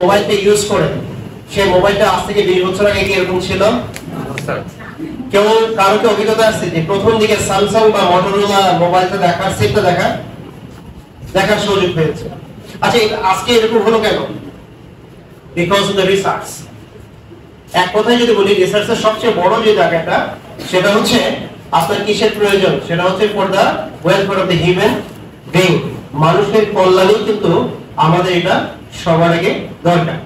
মোবাইলটা ইউজ করে সেই মোবাইলটা আজ থেকে বিশ বছর আগে কি এরকম ছিল? কেউ কারও কি অভিজ্ঞতা আছে যে প্রথম দিকে স্যামসাং বা মটোরোলা মোবাইলটা দেখার সেটটা দেখা দেখার সুযোগ হয়েছে। আচ্ছা আজকে এরকম হলো কেন? বিকজ অফ দ্য রিসার্চ এক কথায় যদি বলি রিসার্চের সবচেয়ে বড় যে জায়গাটা, সেটা হচ্ছে আপনার কিসের প্রয়োজন? সেটা হচ্ছে for the welfare of the human being মানুষের কল্যাণই কিন্তু আমাদের এটা সবার আগে দরকার।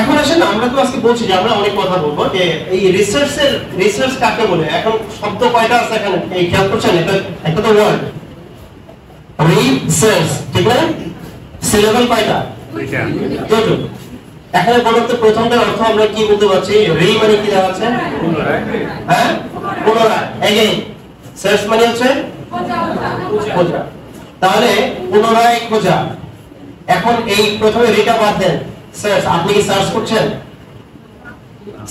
এখন আসেন আমরা তো আজকে বলছি যে আমরা অনেক কথা বলব যে এই রিসার্চের রিসার্চ কাকে বলে? এখন শব্দ কয়টা আছে এখানে? এই খেয়াল করছেন? এটা একটা তো ওয়ার্ড রিসার্চ ঠিক না? সিলেবাল কয়টা? দুটো। এখানে বলতে প্রথমটার অর্থ আমরা কি বলতে পারছি? রি মানে কি দাঁড়াচ্ছে হ্যাঁ? পুনরায়। এগেইন সার্চ মানে হচ্ছে? খোঁজা। তাহলে পুনরায় খোঁজা। এখন এই প্রথমে রিটা বাদ দেন। সার্চ আপনি কি সার্চ করছেন?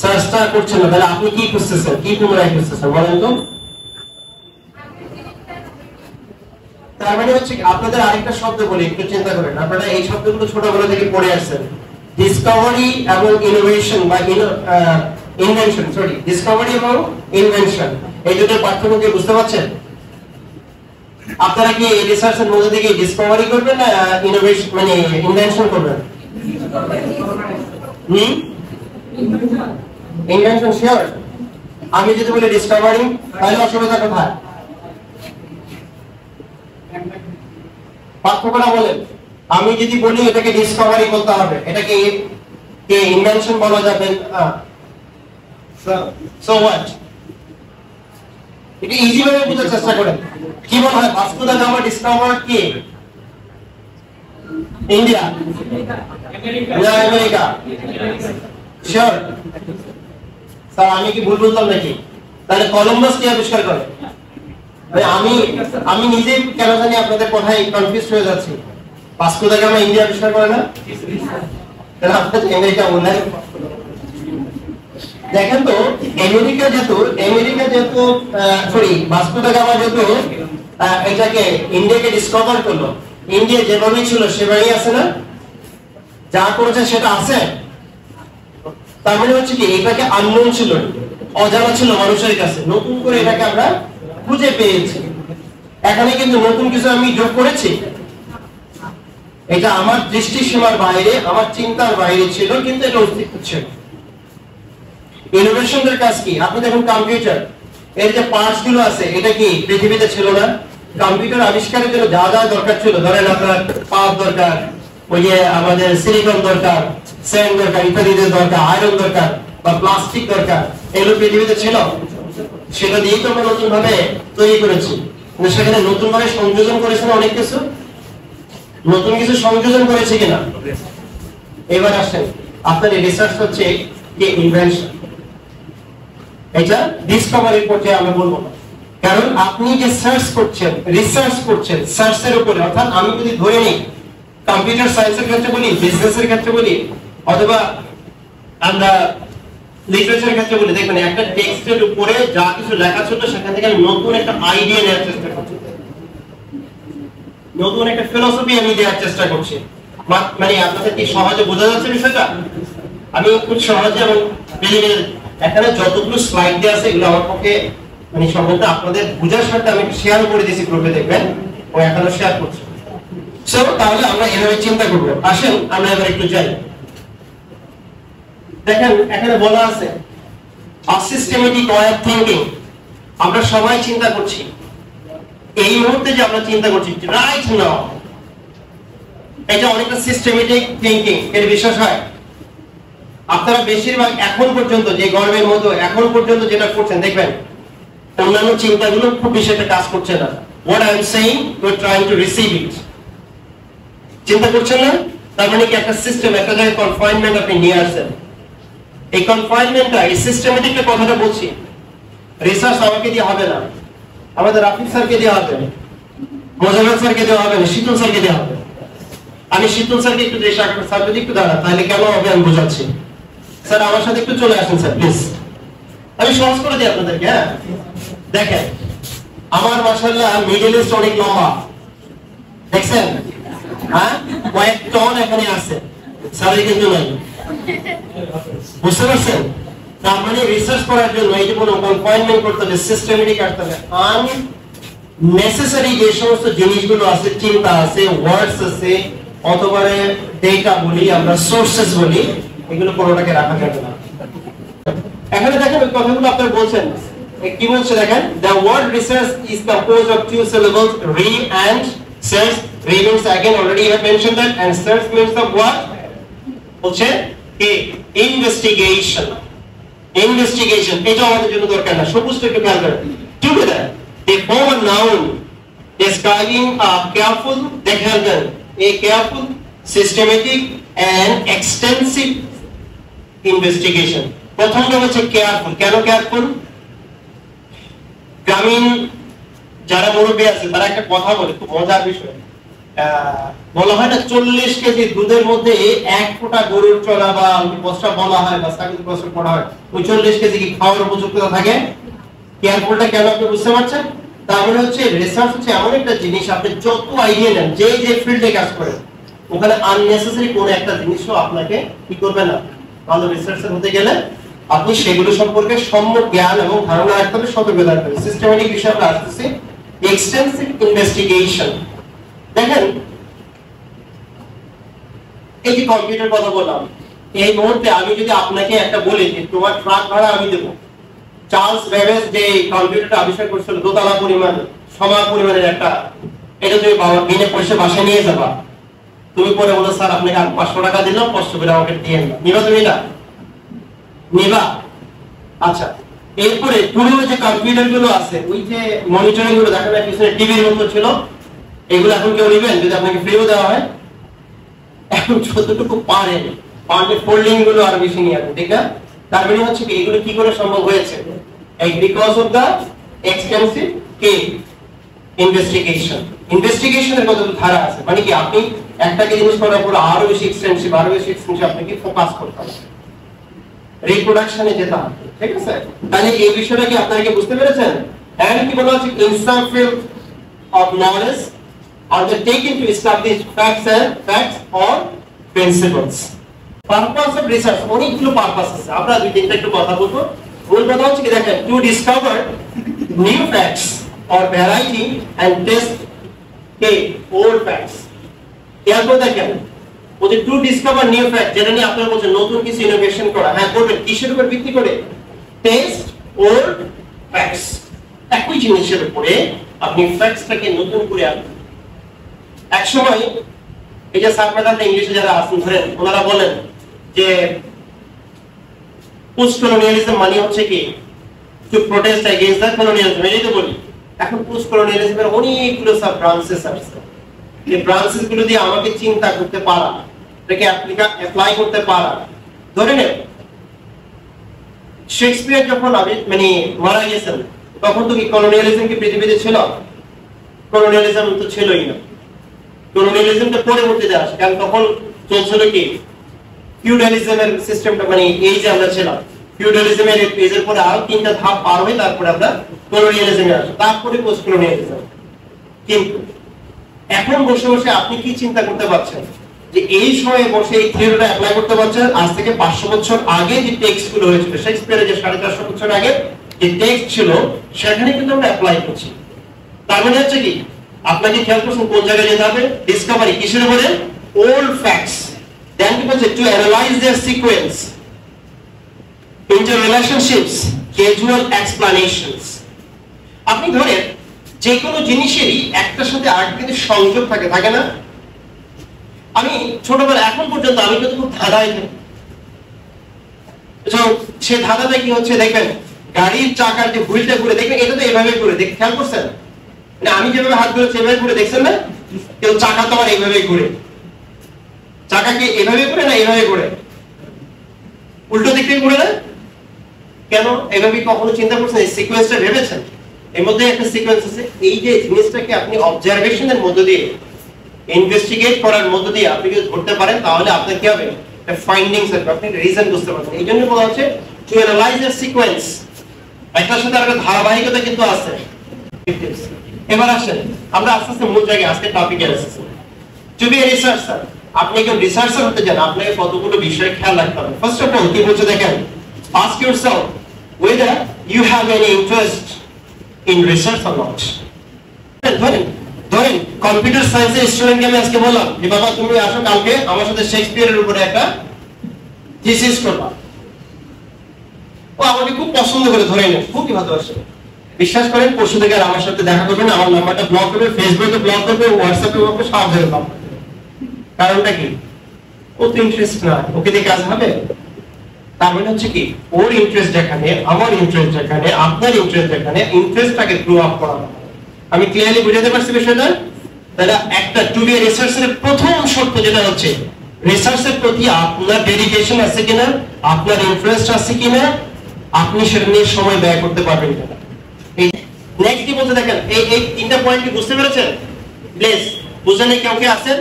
সার্চটা করছেন না, তাহলে আপনি কি খুঁজতেছেন? কি পুনরায় খুঁজতেছেন, বলেন তো। তার মানে হচ্ছে আপনাদের আরেকটা শব্দ বলি, একটু চিন্তা করেন। আপনারা এই শব্দগুলো ছোটবেলা থেকে পড়ে আসছেন। ডিসকভারি এবং ইনোভেশন বা ইনভেনশন সরি ডিসকভারি এবং ইনভেনশন এই দুটোর পার্থক্য কি বুঝতে পারছেন? আপনারা কি এই রিসার্চের মধ্যে থেকে ডিসকভারি করবেন না ইনোভেশন মানে ইনভেনশন করবেন? ইনভেনশন শিওর আমি যদি বলি ডিসকভারি তাহলে অসুবিধা কোথায়? পার্থক্যটা বলেন। আমি যদি বলি এটাকে ডিসকভারি করতে হবে, এটাকে কে ইনভেনশন বলা যাবে? সো হোয়াট এটা বোঝার চেষ্টা করেন। কি মনে হয় দা গামা ডিসকভার কি? ইন্ডিয়া না আমেরিকা শিওর স্যার আমি কি ভুল বলতাম নাকি? তাহলে কলম্বাস কে আবিষ্কার করে ভাই, আমি আমি নিজে কেন জানি আপনাদের কথায় কনফিউজ হয়ে যাচ্ছি। পাসকো দা গামা ইন্ডিয়া আবিষ্কার করে না? তাহলে আপনাদের মনে হয় দেখেন তো আমেরিকা যেহেতু আমেরিকা যেহেতু sorry Vasco da Gama ah, এটাকে ইন্ডিয়াকে ডিসকভার করল। ইন্ডিয়া যেভাবেই ছিল সেভাবেই আছে না? যা করেছে সেটা আছে? তার মানে হচ্ছে কি এটাকে আননোন ছিল অজানা ছিল মানুষের কাছে। নতুন করে এটাকে আমরা খুঁজে পেয়েছি। এখানে কিন্তু নতুন কিছু আমি যোগ করেছি। এটা আমার দৃষ্টি সীমার বাইরে আমার চিন্তার বাইরে ছিল কিন্তু এটা অস্তিত্ব ছিল। ইনোভেশনের কাজ কি? আপনি দেখুন কম্পিউটার এর যে পার্টসগুলো আছে, এটা কি পৃথিবীতে ছিল না? কম্পিউটার আবিষ্কারের জন্য যা যা দরকার ছিল, ধরেন আপনার পাওয়ার দরকার, ওই যে আমাদের সিলিকন দরকার স্যান্ড দরকার, ইত্যাদিদের দরকার আয়রন দরকার বা প্লাস্টিক দরকার, এগুলো পৃথিবীতে ছিল? সেটা দিয়েই তো আমরা নতুন ভাবে তৈরি করেছি। সেখানে নতুন ভাবে সংযোজন করেছে না অনেক কিছু? নতুন কিছু সংযোজন করেছে কিনা? এবার আসেন, আপনার রিসার্চ হচ্ছে যে ইনভেনশন এটা ডিসকভারির পর্যায়ে আমরা বলব না। কারণ আপনি যে সার্চ করছেন রিসার্চ করছেন সার্চের উপরে, অর্থাৎ আমি যদি ধরে নিই কম্পিউটার সায়েন্সের ক্ষেত্রে বলি বিজনেসের ক্ষেত্রে বলি, অথবা আমরা লিটারেচারের ক্ষেত্রে বলি, দেখবেন একটা টেক্সটের উপরে যা কিছু লেখা ছিল, সেখান থেকে আমি নতুন একটা আইডিয়া নেওয়ার চেষ্টা করছি। নতুন একটা ফিলোসফি আমি দেওয়ার চেষ্টা করছি। মানে আপনাদের কি সহজে বোঝা যাচ্ছে বিষয়টা? আমি খুব সহজে এবং এখানে যতগুলো স্লাইড দেওয়া আছে, এগুলো আমার পক্ষে মানে সম্বন্ধে আপনাদের বোঝার সাথে আমি শেয়ার করে দিয়েছি, গ্রুপে দেখবেন। ও এখনও শেয়ার করছে। সো তাহলে আমরা এভাবে চিন্তা করব। আসেন, আমরা এবার একটু যাই। দেখেন, এখানে বলা আছে অসিস্টেমেটিক ওয়ে অফ থিংকিং আমরা সবাই চিন্তা করছি। এই মুহূর্তে যে আমরা চিন্তা করছি রাইট নাও এটা অনেকটা সিস্টেমেটিক থিংকিং এর বিশ্বাস হয়। আপনারা বেশিরভাগ এখন পর্যন্ত যে গর্বের মতো এখন পর্যন্ত যেটা করছেন, দেখবেন, অন্যান্য চিন্তাগুলো খুব বেশি একটা কাজ করছে না। What I am saying you are trying to receive it চিন্তা করছেন না? তার মানে কি একটা সিস্টেম একটা জায়গায় কনফাইনমেন্ট আপনি নিয়ে আসছেন। এই কনফাইনমেন্টটা এই সিস্টেমেটিক কথাটা বলছি। রিসার্চ আমাকে দিয়ে হবে না। আমাদের রাফিক স্যারকে দেওয়া হবে। মোজাম্মেল স্যারকে দেওয়া হবে শীতল স্যারকে দেওয়া হবে। আমি শীতল স্যারকে একটু দেশে স্যার যদি একটু দাঁড়া তাহলে কেন হবে আমি বোঝাচ্ছি। স্যার, আমার সাথে একটু চলে আসেন, স্যার, প্লিজ। আমি সহজ করে দিই আপনাদেরকে হ্যাঁ? দেখেন, আমার মাসাল্লাহ মিডল ইস্ট অনেক লম্বা। দেখছেন? হ্যাঁ? কয়েক টন এখানে আছে। স্যালারি কিন্তু নাই বুঝতে পারছেন? তার মানে রিসার্চ করার জন্য এই যে কোনো কনফাইনমেন্ট করতে হবে সিস্টেমেটিক করতে হবে। আন নেসেসারি যে সমস্ত জিনিসগুলো আছে, চিন্তা আছে ওয়ার্ডস আছে, অথবা ডেটা বলি, আমরা সোর্সেস বলি এগুলো কোনোটাকে রাখা যাবে না এখানে দেখেন কথাগুলো আপনারা বলছেন কি বলছে দেখেন word research is composed of two syllables re and search re means again already I have mentioned that and search means of what বলছে কি ইনভেস্টিগেশন ইনভেস্টিগেশন এটা আমাদের জন্য দরকার না সবুজটা একটু খেয়াল করেন together they form a noun describing a careful দেখেন a careful systematic and extensive investigation প্রথমটা হচ্ছে কেয়ারফুল কেন কেয়ারফুল গ্রামীণ যারা মুরব্বী আছে, তারা একটা কথা বলে, খুব মজার বিষয়। বলা হয় না, চল্লিশ কেজি দুধের মধ্যে এক গরুর চলা বা বস্তা বলা হয়, বা বস্তা করা হয়, ওই চল্লিশ কেজি কি খাওয়ার থাকে? কেয়ারফুলটা কেন আপনি বুঝতে পারছেন? তার মানে হচ্ছে রিসার্চ হচ্ছে এমন একটা জিনিস, আপনি যত আইডিয়া নেন যে যে ফিল্ডে কাজ করেন, ওখানে আননেসেসারি কোন একটা জিনিসও আপনাকে কি করবে না। ভালো রিসার্চার হতে গেলে আপনি সেগুলো সম্পর্কে সম্যক জ্ঞান এবং ধারণা রাখতে হবে সতর্ক থাকতে হবে সিস্টেমেটিক বিষয়ে আমরা আসতেছি। এক্সটেন্সিভ ইনভেস্টিগেশন দেখেন, এই যে কম্পিউটার কথা বললাম, এই মুহূর্তে আমি যদি আপনাকে একটা বলি যে তোমার ট্রাক ভাড়া আমি দেবো। চার্লস বেবেজ যে কম্পিউটারটা আবিষ্কার করেছিল, দোতলা পরিমাণ সমান পরিমাণের একটা, এটা তুমি বাবা, বিনে পয়সা বাসায় নিয়ে যাবা। তুমি পরে বলো, স্যার, আপনাকে আর পাঁচশো টাকা দিলাম কষ্ট করে আমাকে দিয়ে নিবা তুমি এটা? নিবা? আচ্ছা এরপরে পুরনো যে কম্পিউটারগুলো আছে, ওই যে মনিটরিংগুলো, দেখা যায় পিছনে টিভির মতো ছিল, এগুলো এখন কেউ নিবেন? যদি আপনাকে ফ্রিও দেওয়া হয়? এখন যতটুকু পারেন পারলে ফোল্ডিংগুলো আরও বেশি নিয়ে আসবেন ঠিক না? তার মানে হচ্ছে কি, এগুলো কি করে সম্ভব হয়েছে? বিকজ অফ দা এক্সপেন্সিভ কে ইনভেস্টিগেশন ইনভেস্টিগেশনের কত ধারা আছে? মানে কি আপনি একটাকে জিনিস করার পর আরও বেশি এক্সটেন্সিভ আরও বেশি এক্সটেন্সিভ আপনাকে ফোকাস করতে হবে। রিপ্রোডাকশনে যেতে হবে, ঠিক আছে? তাহলে এই বিষয়টা কি আপনারা কি বুঝতে পেরেছেন? এন্ড কি বলা হচ্ছে? In some field of knowledge undertaken to establish facts and facts or principles. Purpose of research অনেকগুলো পারপাস আছে। আমরা দুই তিনটা একটু কথা বলব। মূল কথা হচ্ছে কি, দেখেন to discover new facts or variety and test K old facts এরপর দেখেন ওদের টু ডিসকভার নিউ ফ্যাক্ট যেটা নিয়ে আপনারা বলছেন নতুন কিছু ইনোভেশন করা হ্যাঁ করবেন কিসের উপর ভিত্তি করে টেস্ট ওল্ড ফ্যাক্টস একই জিনিসের উপরে আপনি ফ্যাক্টসটাকে নতুন করে আনবেন এক সময় এই যে সার্ভেদার ইংলিশে যারা আসেন ধরেন ওনারা বলেন যে পোস্ট কলোনিয়ালিজম মানে হচ্ছে কি to protest against the colonialism এই তো বলি এখন পোস্ট অনেকগুলো সাব ব্রাঞ্চেস আছে এই ব্রাঞ্চেসগুলো দিয়ে আমাকে চিন্তা করতে পারা এটাকে অ্যাপ্লাই করতে পারা ধরে নেন শেক্সপিয়ার যখন আবি মানে মারা গেছেন, তখন তো কি কলোনিয়ালিজম কি পৃথিবীতে ছিল? কলোনিয়ালিজম তো ছিলই না। কলোনিয়ালিজমটা পরবর্তীতে আসে, কারণ তখন চলছিল কি? ফিউডালিজমের সিস্টেমটা মানে এই যে আমরা ছিলাম ফিউডালিজমের এজের পরে আরও তিনটা ধাপ পার হয়ে তারপরে আমরা কলোনিয়ালিজমে আসো, তারপরে পোস্ট কলোনিয়ালিজম কিন্তু এখন বসে বসে আপনি কি চিন্তা করতে পারছেন? যে এই সময়ে বসে এই থিওরিটা অ্যাপ্লাই করতে পারছেন? আজ থেকে পাঁচশো বছর আগে যে টেক্সটগুলো হয়েছিল, শেক্সপিয়ারের যে সাড়ে চারশো বছর আগে যে টেক্সট ছিল, সেখানে কিন্তু আমরা অ্যাপ্লাই করছি। তার মানে হচ্ছে কি? আপনাকে খেয়াল করছেন কোন জায়গায় যেতে হবে? ডিসকভারি কিসের উপরে? ওল্ড ফ্যাক্টস দেন কি বলছে? To analyze their sequence interrelationships casual explanations আপনি ধরেন যে কোনো জিনিসেরই একটার সাথে আরেকটাতে সংযোগ থাকে থাকে না? আমি ছোটবেলা এখন পর্যন্ত আমি কিন্তু খুব ধাঁধায় সে ধাঁধাটা কি হচ্ছে দেখবেন, গাড়ির চাকার যে হুইলটা ঘুরে, দেখবেন এটা তো এভাবে ঘুরে, দেখ খেয়াল করছেন? না আমি যেভাবে হাত ঘুরে সেভাবে ঘুরে, দেখছেন না? কেউ চাকা তো আর এইভাবে ঘুরে। চাকা কি এভাবে ঘুরে না এভাবে ঘুরে? উল্টো দিক থেকে ঘুরে না? কেন? এভাবে কখনো চিন্তা করছেন? সিকোয়েন্সটা ভেবেছেন? এর মধ্যে একটা সিকোয়েন্স আছে। এই যে জিনিসটাকে আপনি অবজারভেশনের মধ্য দিয়ে ইনভেস্টিগেট করার মধ্য দিয়ে আপনি যদি ধরতে পারেন, তাহলে আপনার কি হবে? ফাইন্ডিংস হবে, আপনি রিজন বুঝতে পারছেন এই জন্য বলা হচ্ছে টু অ্যানালাইজ এর সিকোয়েন্স একটার সাথে আরেকটা ধারাবাহিকতা কিন্তু আছে। এবার আসেন, আমরা আস্তে আস্তে মূল জায়গায়, আজকে টপিকে আসছি। টু বি এ রিসার্চার আপনি একজন রিসার্চার হতে চান, আপনাকে কতগুলো বিষয় খেয়াল রাখতে হবে। ফার্স্ট অফ অল কি বলছে দেখেন ask yourself whether you have any interest in research or not ধরেন কম্পিউটার সায়েন্সের স্টুডেন্টকে আমি আজকে বললাম যে, বাবা, তুমি আসো কালকে আমার সাথে শেক্সপিয়ারের উপরে একটা থিসিস করবা। ও আমাকে খুব পছন্দ করে, ধরে নেন খুবই ভালোবাসে। বিশ্বাস করেন, পরশু থেকে আর আমার সাথে দেখা করবেন আমার নাম্বারটা ব্লক করবে ফেসবুকে ব্লক করবে হোয়াটসঅ্যাপে করবে, সব পাবো কারণটা কি? ও তো ইন্টারেস্ট না ওকে দিয়ে কাজ হবে? তার মানে হচ্ছে কি, ওর ইন্টারেস্ট যেখানে, আমার ইন্টারেস্ট যেখানে, আপনার ইন্টারেস্ট যেখানে ইন্টারেস্টটাকে গ্রো আপ করানো আমি ক্লিয়ারলি বুঝাতে পারছি বিষয়টা? তাহলে একটা টু বি রিসার্চের প্রথম শর্ত যেটা হচ্ছে রিসার্চের প্রতি আপনার ডেডিকেশন আছে কিনা, আপনার ইন্টারেস্ট আছে কিনা, আপনি সেটা নিয়ে সময় ব্যয় করতে পারবেন কিনা। নেক্সট কি বলতে দেখেন, এই এই তিনটা পয়েন্ট কি বুঝতে পেরেছেন? প্লিজ বুঝলেন কেউ কে আছেন?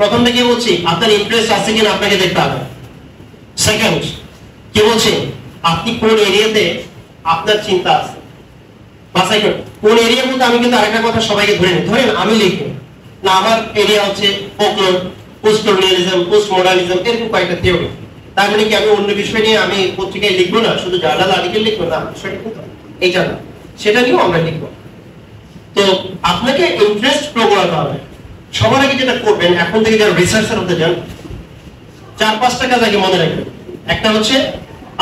প্রথম থেকে বলছি, আপনার ইন্টারেস্ট আছে কিনা, আপনাকে দেখতে হবে। সেকেন্ড কি বলছে? আপনি কোন এরিয়াতে আপনার চিন্তা আছে? বাছাই করুন। কোন এরিয়া বলতে আমি কিন্তু আরেকটা কথা সবাইকে ধরে নিই। ধরেন আমি লিখব, না, আমার এরিয়া হচ্ছে folklore post colonialism post modernism এরকম কয়েকটা থিওরি তার মানে কি আমি অন্য বিষয় নিয়ে আমি পত্রিকায় লিখব না? শুধু জার্নাল আর্টিকেল লিখব? না, বিষয়টা কিন্তু এইটা না। সেটা নিয়েও আমরা লিখব। তো আপনাকে ইন্টারেস্ট প্রো করাতে হবে। সবার আগে যেটা করবেন, এখন থেকে যারা রিসার্চার হতে চান চার পাঁচটা কাজ আগে মনে রাখবেন। একটা হচ্ছে,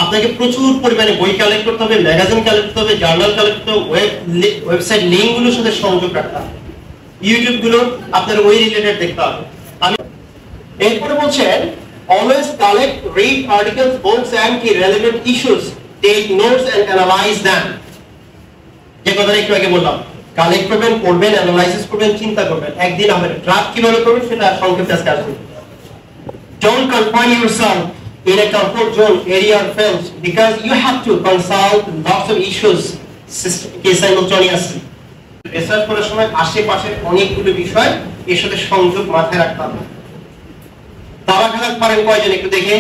আপনাকে প্রচুর পরিমাণে বই কালেক্ট করতে হবে ম্যাগাজিন কালেক্ট করতে হবে জার্নাল কালেক্ট করতে হবে ওয়েব ওয়েবসাইট লিঙ্কগুলোর সাথে সংযোগ রাখতে হবে। ইউটিউবগুলো আপনার ওই রিলেটেড দেখতে হবে। আমি এরপরে বলছেন always collect read articles books and কি relevant issues take notes and analyze them যে কথাটা একটু আগে বললাম কালেক্ট করবেন, পড়বেন অ্যানালাইসিস করবেন, চিন্তা করবেন। একদিন আমাদের ড্রাফট কীভাবে করবেন সেটা সংক্ষেপে আজকে আসবে। Don't confine yourself in a zone area field because you have to consult lots of issues simultaneously. Research করার সময় আশেপাশের অনেকগুলো বিষয় এর সাথে সংযোগ মাথায় রাখতে হবে। দাবা খেলা পারেন কয়জন একটু দেখে?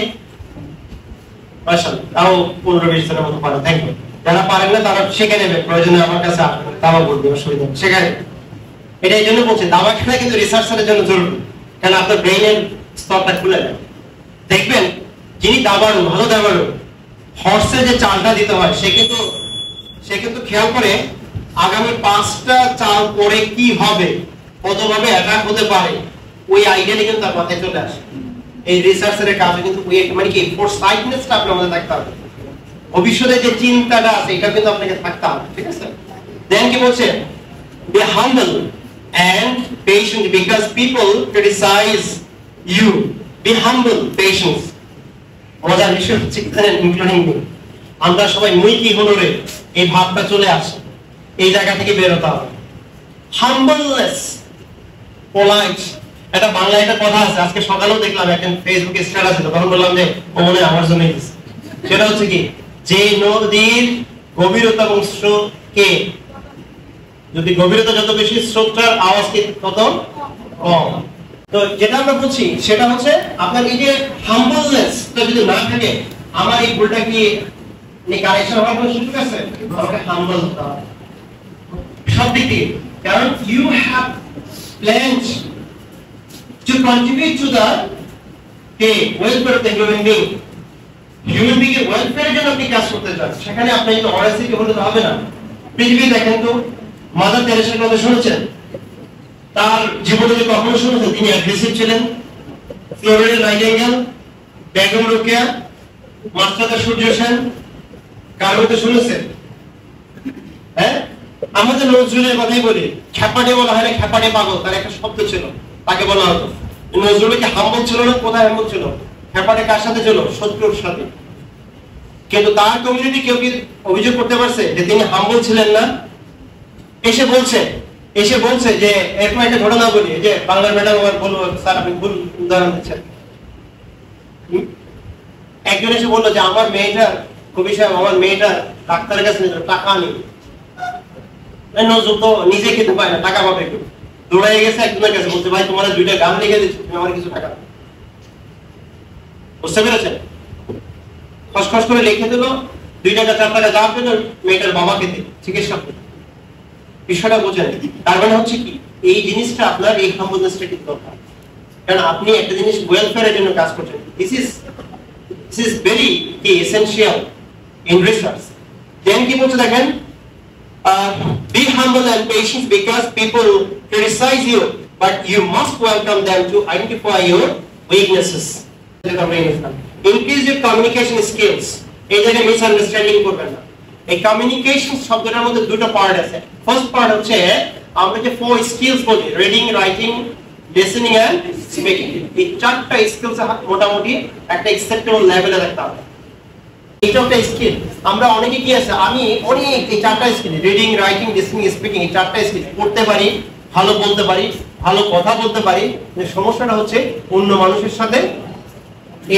তাও পনেরো বিশ জনের মতো পারেন থ্যাংক ইউ যারা পারেন না, তারা শিখে নেবে, প্রয়োজনে আমার কাছে দাবা বলবে, অসুবিধা শেখায় এটা এই জন্য বলছি দাবা খেলা কিন্তু রিসার্চারের জন্য জরুরি কারণ আপনার ব্রেইনের স্তরটা খুলে যায়। দেখবেন যিনি দাবাড়ু, ভালো দাবাড়ু হর্সে যে চালটা দিতে হয়, সে কিন্তু সে কিন্তু খেয়াল করে আগামী পাঁচটা চাল পরে কি হবে, কতভাবে অ্যাটাক হতে পারে, ওই আইডিয়াটা কিন্তু তার মাথায় চলে আসে। এই রিসার্চের কাজে কিন্তু ওই মানে কি ফোর সাইটনেসটা আপনার মধ্যে থাকতে হবে। ভবিষ্যতে যে চিন্তাটা আছে, এটা কিন্তু আপনাকে থাকতে হবে, ঠিক আছে? দেন কি বলছে? Be humble and patient, because people criticize you. Be humble patience মজার বিষয় হচ্ছে ইনক্লুডিং মি আমরা সবাই মুই কি হনরে এই ভাবটা চলে আসে। এই জায়গা থেকে বেরোতে হবে। হাম্বলনেস পোলাইট এটা বাংলায় একটা কথা আছে, আজকে সকালেও দেখলাম একজন ফেসবুকে স্ট্যাটাস ছিল তখন বললাম যে, ও মনে আমার জন্য সেটা হচ্ছে কি? যে নদীর গভীরতা এবং স্রোতকে, যদি গভীরতা যত বেশি, স্রোতটার আওয়াজ তত কম। তো যেটা আমরা বলছি, সেটা হচ্ছে আপনার এই যে হাম্বলনেস তো যদি না থাকে, আমার এই ভুলটা কি কারেকশন হওয়ার কোনো সুযোগ আছে? আমাকে হাম্বল হতে হবে। সব দিক থেকে কারণ you have planned to contribute to the K welfare of the human being human being এর ওয়েলফেয়ারের জন্য আপনি কাজ করতে চান। সেখানে আপনি যদি অরাসিটি হলে তো হবে না। পৃথিবী দেখেন তো মাদার তেরেসার কথা শুনেছেন? তার জীবনে যে কখনো শুনেছেন তিনি অ্যাগ্রেসিভ ছিলেন। ফ্লোরিডা নাইটেঙ্গেল বেগম রোকেয়া মাস্টারদা সূর্য সেন কার মধ্যে শুনেছেন? হ্যাঁ? আমাদের নজরুলের কথাই বলি, খ্যাপাটে বলা হয় না, খ্যাপাটে পাগল, তার একটা শব্দ ছিল, তাকে বলা হতো। নজরুল কি হাম্বল ছিল না, কোথায় হাম্বল ছিল? খ্যাপাটে কার সাথে ছিল? শত্রুর সাথে। কিন্তু তার কমিউনিটি কেউ কি অভিযোগ করতে পারছে যে তিনি হাম্বল ছিলেন না? এসে বলছে এসে বলছে যে এরকম একটা ঘটনা বলি যে বাংলার ম্যাডাম আমার বলব স্যার, আপনি ভুল উদাহরণ দিচ্ছেন। একজন এসে বলল যে, আমার মেয়েটার কবি সাহেব, আমার মেয়েটার ডাক্তারের কাছে টাকা নেই। নিজে খেতে পায় না, টাকা পাবে দৌড়াই গেছে একজনের কাছে, বলছে, ভাই, তোমার দুইটা গান লিখে দিচ্ছি, তুমি আমার কিছু টাকা বুঝতে পেরেছেন? খসখস করে লিখে দিল, দুই টাকা, চার টাকা যা পেল, মেয়েটার বাবাকে দিল চিকিৎসা করল বিষয়টা বোঝেন তার মানে হচ্ছে কি এই জিনিসটা আপনার এই হাম্বলনেসটা কিন্তু দরকার। কারণ আপনি একটা জিনিস ওয়েলফেয়ারের জন্য কাজ করছেন। This is this is very কি এসেনশিয়াল ইন রিসার্চ দেন কি বলছে দেখেন? be humble and patient because people criticize you, but you must welcome them to identify your weaknesses. Increase communication skills. এই জায়গায় মিসআন্ডারস্ট্যান্ডিং করবেন না। এই কমিউনিকেশন শব্দটার মধ্যে দুটো পার্ট আছে। ফার্স্ট পার্ট হচ্ছে আমরা যে ফোর স্কিলস বলি reading writing listening and speaking এই চারটা স্কিলস মোটামুটি একটা অ্যাকসেপ্টেবল লেভেলে রাখতে হবে। এটা একটা স্কিল আমরা অনেকে কি আছে, আমি অনেক এই চারটা skill reading writing listening speaking এই চারটা স্কিল পড়তে পারি, ভালো বলতে পারি, ভালো কথা বলতে পারি। যে সমস্যাটা হচ্ছে অন্য মানুষের সাথে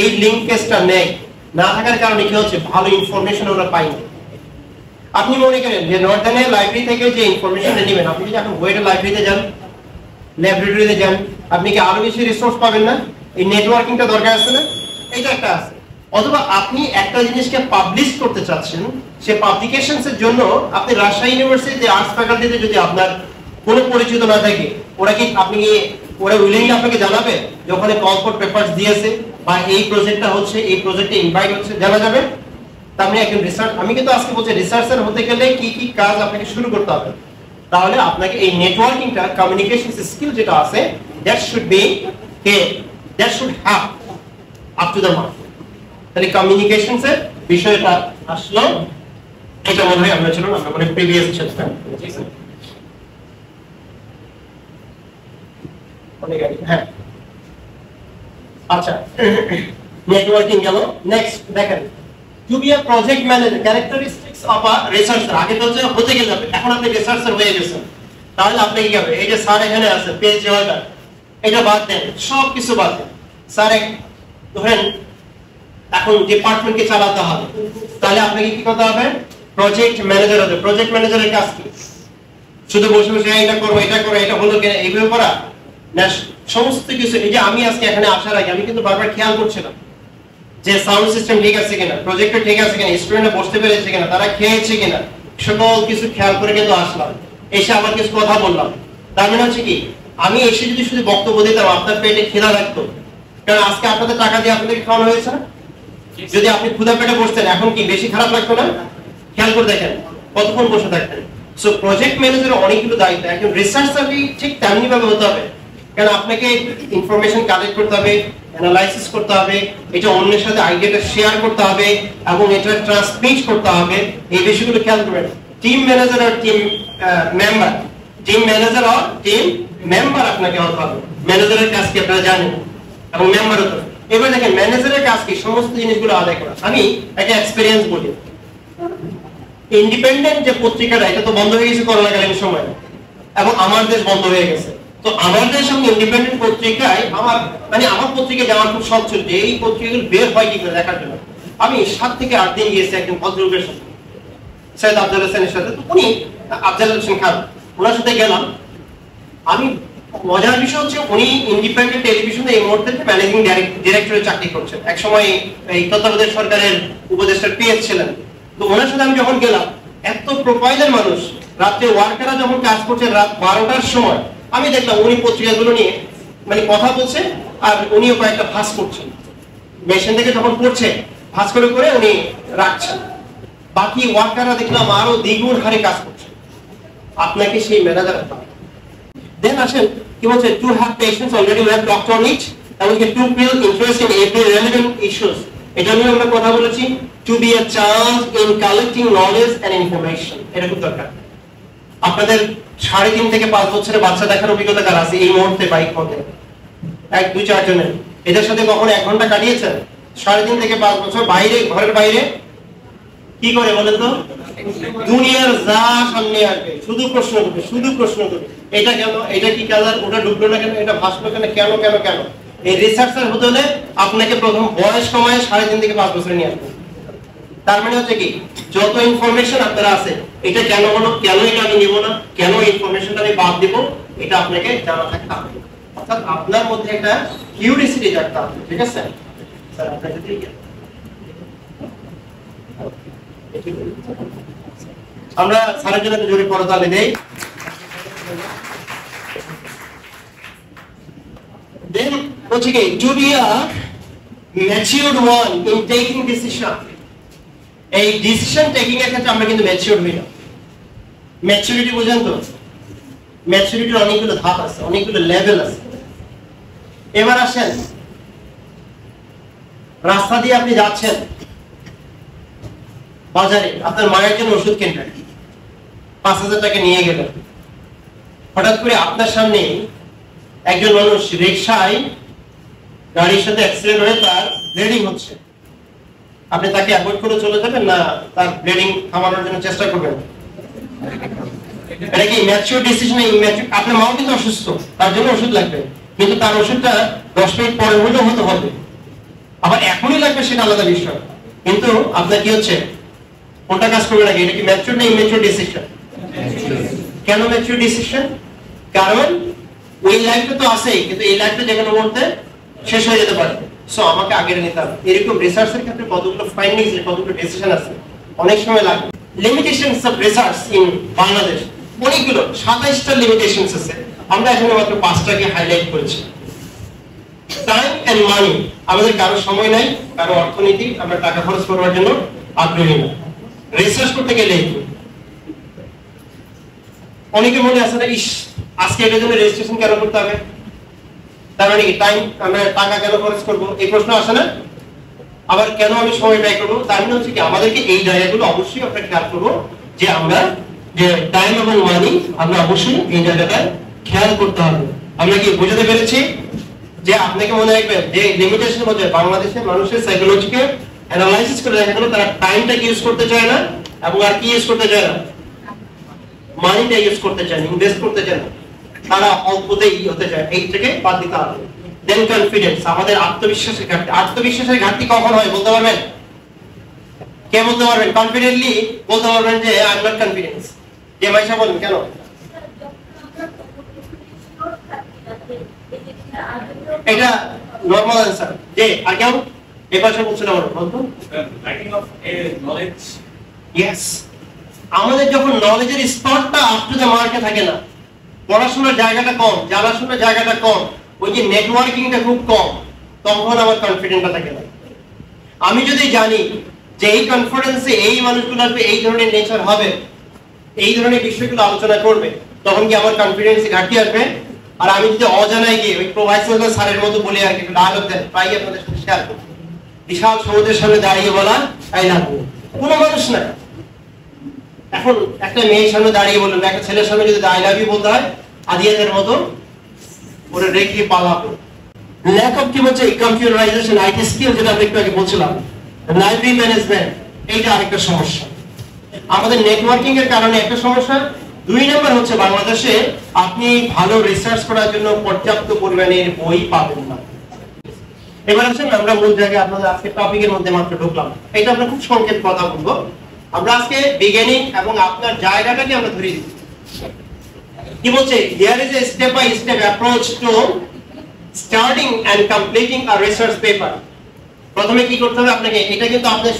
এই লিঙ্কেজটা নেই। না থাকার কারণে কি হচ্ছে, ভালো ইনফরমেশন ওরা পাই না আপনি মনে করেন যে নর্দার্নের লাইব্রেরি থেকে যে ইনফরমেশনটা নেবেন, আপনি যদি এখন ওয়েটের লাইব্রেরিতে যান ল্যাবরেটরিতে যান, আপনি কি আরও বেশি রিসোর্স পাবেন না? এই নেটওয়ার্কিংটা দরকার আছে না? এটা একটা আছে। অথবা আপনি একটা জিনিসকে পাবলিশ করতে চাচ্ছেন, সে পাবলিকেশনস এর জন্য আপনি রাজশাহী ইউনিভার্সিটিতে আর্টস ফ্যাকাল্টিতে যদি আপনার কোনো পরিচিত না থাকে, ওরা কি আপনি ওরা উইলিংলি আপনাকে জানাবে যে ওখানে কল ফর পেপারস দিয়েছে বা এই প্রজেক্টটা হচ্ছে, এই প্রজেক্টে ইনভাইট হচ্ছে, জানা যাবে? মানে একজন রিসার্চ আমি কিন্তু আজকে বলছি রিসার্চার হতে গেলে কি কি কাজ আপনাকে শুরু করতে হবে? তাহলে আপনাকে এই নেটওয়ার্কিংটা কমিউনিকেশন স্কিল যেটা আছে that should be hey that should have up to the mark তাহলে কমিউনিকেশনস এর বিষয়টা আসলো। এটা মনে হয় আমরা ছিল আমরা মানে প্রিভিয়াস অনেক হ্যাঁ। আচ্ছা নেটওয়ার্কিং গেল। নেক্সট দেখেন। To be a project manager characteristics of a researcher আগে তো হতে গেলে এখন আপনি রিসার্চার হয়ে গেছেন। তাহলে আপনি কি হবে এই যে স্যার এখানে আছে পেজ অর্ডার এটা বাদ দেন সব কিছু বাদ দেন। স্যার ধরেন, এখন ডিপার্টমেন্টকে চালাতে হবে। তাহলে আপনাকে কি করতে হবে? প্রজেক্ট ম্যানেজার হবে। প্রজেক্ট ম্যানেজারের কাজ কি? শুধু বসে বসে এটা করব, এটা করো এটা হলো কিনা? এইভাবে করা। না, সমস্ত কিছু এই যে আমি আজকে এখানে আসার আগে, আমি কিন্তু বারবার খেয়াল করছিলাম। যে সাউন্ড সিস্টেম ঠিক আছে কিনা প্রজেক্টর ঠিক আছে কিনা স্টুডেন্টরা বসতে পেরেছে কিনা, তারা খেয়েছে কিনা, সকল কিছু খেয়াল করে কিন্তু আসলাম। এসে আবার কিছু কথা বললাম। তার মানে হচ্ছে কি, আমি এসে যদি শুধু বক্তব্য দিতাম, আপনার পেটে খিদা লাগতো। কারণ আজকে আপনাদের টাকা দিয়ে আপনাদের খাওয়ানো হয়েছে না? যদি আপনি ক্ষুধা পেটে বসতেন, এখন কি বেশি খারাপ লাগতো না? খেয়াল করে দেখেন, কতক্ষণ বসে থাকতেন। সো প্রজেক্ট ম্যানেজারের অনেকগুলো দায়িত্ব। একজন রিসার্চার ঠিক তেমনি ভাবে হতে হবে। কারণ আপনাকে ইনফরমেশন কালেক্ট করতে হবে অ্যানালাইসিস করতে হবে, এটা অন্যের সাথে আইডিয়াটা শেয়ার করতে হবে, এবং এটা ট্রান্সমিট করতে হবে, এই বিষয়গুলো খেয়াল করবেন টিম ম্যানেজার আর টিম মেম্বার টিম ম্যানেজার আর টিম মেম্বার আপনাকে হতে হবে। ম্যানেজারের কাজ কি আপনারা জানেন? এবং মেম্বার হতে হবে এবার দেখেন ম্যানেজারের কাজ কি? সমস্ত জিনিসগুলো আদায় করা। আমি একটা এক্সপিরিয়েন্স বলি। ইন্ডিপেন্ডেন্ট যে পত্রিকাটা, এটা তো বন্ধ হয়ে গেছে করোনাকালীন সময়। এবং আমার দেশ বন্ধ হয়ে গেছে। তো দেশ এবং ইন্ডিপেন্ডেন্ট পত্রিকায় আমার মানে আমার পত্রিকায় যাওয়ার খুব শখ ছিল যে এই পত্রিকাগুলো বের হয় কি দেখার জন্য। আমি সাত থেকে আট দিন গিয়েছি একজন ভদ্রলোকের সাথে। সৈয়দ আফজাল হোসেনের সাথে। তো উনি আফজাল হোসেন খান, ওনার সাথে গেলাম। আমি, মজার বিষয় হচ্ছে উনি ইন্ডিপেন্ডেন্ট টেলিভিশনে এই মুহূর্তে ম্যানেজিং ডিরেক্টরের চাকরি করছেন। এক সময় এই তত্ত্বাবধায়ক সরকারের উপদেষ্টার পিএস ছিলেন। তো ওনার সাথে আমি যখন গেলাম, এত প্রোফাইলের মানুষ, রাত্রে ওয়ার্কাররা যখন কাজ করছে রাত বারোটার সময় আমি দেখলাম উনি পত্রিকাগুলো নিয়ে মানে কথা বলছে আর উনিও কয়েকটা ভাস করছেন। মেশিন থেকে যখন পড়ছে, ভাস করে করে উনি রাখছেন। বাকি ওয়ার্কাররা দেখলাম আরও দ্বিগুণ হারে কাজ করছে। আপনাকে সেই ম্যানেজার দেন আসেন, কি বলছে to have patience already have doctor it এবং to feel interest in every relevant issues এটা নিয়ে আমরা কথা বলেছি। To be a chance in collecting knowledge and information এটা খুব দরকার। আপনাদের সাড়ে তিন থেকে পাঁচ বছরের বাচ্চা দেখার অভিজ্ঞতা কার আছে এই মুহূর্তে বাইক পথে? এক, দুই, চার জনের। এদের সাথে কখনো এক ঘণ্টা কাটিয়েছেন? সাড়ে তিন থেকে পাঁচ বছর বাইরে, ঘরের বাইরে? কি করে বলেন তো? দুনিয়ার যা সামনে আসবে, শুধু প্রশ্ন করবে, শুধু প্রশ্ন করবে। এটা কেন? এটা কি কালার ওটা ডুবলো না কেন? এটা ভাসলো কেন? কেন কেন কেন? এই রিসার্চার হতে হলে আপনাকে প্রথম বয়স সময়ে সাড়ে তিন থেকে পাঁচ বছর নিয়ে আসবে। তার মানে হচ্ছে কি, যত ইনফরমেশন আপনারা আছে, এটা কেন হলো কেন এটা আমি নিব না, কেন ইনফরমেশনটা আমি বাদ দিব, এটা আপনাকে জানা থাকতে হবে। অর্থাৎ আপনার মধ্যে একটা কিউরিসিটি জাগতে হবে, ঠিক আছে? স্যার, আপনার যদি আমরা স্যারের জন্য জোরে করতালি দেই। দেন বলছে কি to be a matured one in taking decision এই ডিসিশন টেকিং এর ক্ষেত্রে আমরা কিন্তু ম্যাচিউর হই না ম্যাচুরিটি বোঝেন তো? ম্যাচুরিটির অনেকগুলো ধাপ আছে, অনেকগুলো লেভেল আছে। এবার আসেন। রাস্তা দিয়ে আপনি যাচ্ছেন। বাজারে আপনার মায়ের জন্য ওষুধ কিনবেন পাঁচ হাজার টাকা নিয়ে গেলেন। হঠাৎ করে আপনার সামনে একজন মানুষ রিক্সায় গাড়ির সাথে অ্যাক্সিডেন্ট হয়ে তার ব্লিডিং হচ্ছে। আপনি তাকে অ্যাভয়েড করে চলে যাবেন না তার ব্লিডিং থামানোর জন্য চেষ্টা করবেন? এটা কি ম্যাচিউর ডিসিশন ইম্যাচিউর আপনার মাও কিন্তু অসুস্থ, তার জন্য ওষুধ লাগবে। কিন্তু তার ওষুধটা দশ মিনিট পরে হলেও হতে হবে। আবার এখনই লাগবে সেটা আলাদা বিষয়। কিন্তু আপনার কি হচ্ছে? কোনটা কাজ করবে নাকি এটা কি ম্যাচিউর না ইম্যাচিউর ডিসিশন কেন ম্যাচিউর ডিসিশন কারণ ওই লাইফটা তো আছেই, কিন্তু এই লাইফটা যে কোনো মুহূর্তে শেষ হয়ে যেতে পারে। সো আমাকে আগে নিতে হবে। এরকম রিসার্চের ক্ষেত্রে কতগুলো ফাইন্ডিংস কতগুলো ডিসিশন আছে, অনেক সময় লাগে। Limitations of research in Bangladesh অনেকগুলো, সাতাইশটা লিমিটেশনস আছে। আমরা এখানে মাত্র পাঁচটাকে হাইলাইট করেছি। টাইম এন্ড মানি আমাদের কারও সময় নাই, কারও অর্থনীতি, আমরা টাকা খরচ করবার জন্য আগ্রহী না। রিসার্চ করতে গেলে অনেকে মনে আছে না, ইস, আজকে এটার জন্য রেজিস্ট্রেশন কেন করতে হবে? তার মানে কি? টাইম আমরা টাকা কেন খরচ করব? এই প্রশ্ন আসে না? আবার কেন আমি সময় ব্যয় তার মানে হচ্ছে কি, আমাদেরকে এই জায়গাগুলো অবশ্যই খেয়াল যে আমরা যে টাইম এবং মানি আমরা অবশ্যই এই জায়গাটায় খেয়াল করতে হবে। আমরা কি বোঝাতে পেরেছি? যে আপনাকে মনে রাখবেন, যে লিমিটেশন মধ্যে বাংলাদেশের মানুষের সাইকোলজিকে অ্যানালাইসিস করে দেখা গেল, তারা ইউজ করতে চায় না এবং আর কি ইউজ করতে চায় না? মানিটা ইউজ করতে চায় ইনভেস্ট করতে চায় না। তারা অল্পতেই হতে চায়। এই থেকে বাদ দিতে হবে। দেন কনফিডেন্স আমাদের আত্মবিশ্বাসের ঘাটতি। আত্মবিশ্বাসের ঘাটতি কখন হয় বলতে পারবেন? কে বলতে পারবেন? কনফিডেন্টলি বলতে পারবেন যে আই এম নট কনফিডেন্স কে মাইশা বলেন, কেন? এটা নরমাল অ্যান্সার যে, আর কেউ? এ পাশে বলছিল আমার বলতো lacking of a knowledge yes আমাদের যখন নলেজের স্তরটা আপ টু দ্য মার্কে থাকে না পড়াশোনার জায়গাটা কম জানাশোনার জায়গাটা কম, ওই যে নেটওয়ার্কিংটা খুব কম, তখন আমার কনফিডেন্টটা থাকে না। আমি যদি জানি যে এই কনফিডেন্সে এই মানুষগুলো আসবে, এই ধরনের নেচার হবে, এই ধরনের বিষয়গুলো আলোচনা করবে, তখন কি আমার কনফিডেন্স ঘাটতি আসবে? আর আমি যদি অজানায় গিয়ে ওই প্রভাইসার স্যারের মতো বলে আর কি ডায়লগ দেন প্রায় আপনাদের সাথে শেয়ার করব। বিশাল সমুদ্রের সামনে দাঁড়িয়ে বলা আই লাভ কোনো মানুষ না। এখন একটা মেয়ের সামনে দাঁড়িয়ে বললেন একটা ছেলের সামনে যদি আই লাভ ইউ বলতে হয়, আদিয়াদের মতো ওরা রেখে পালাবো। ল্যাক অফ কি হচ্ছে কম্পিউটারাইজেশন আইটি স্কিল যেটা আমরা একটু আগে বলছিলাম লাইব্রেরি ম্যানেজমেন্ট এইটা আরেকটা সমস্যা। আমাদের নেটওয়ার্কিং এর কারণে একটা সমস্যা। দুই নম্বর হচ্ছে বাংলাদেশে আপনি ভালো রিসার্চ করার জন্য পর্যাপ্ত পরিমাণের বই পাবেন না। এবার আসেন, আমরা মূল জায়গায় আপনাদের আজকে টপিকের মধ্যে মাত্র ঢুকলাম। এটা আমরা খুব সংক্ষেপ কথা বলব। আমরা আজকে বিজ্ঞানী এবং আপনার জায়গাটাকে আমরা ধরে দিচ্ছি। কি বলছে? Here is a step by step approach to starting and completing a research paper প্রথমে কি করতে হবে আপনাকে? এটা কিন্তু আপনার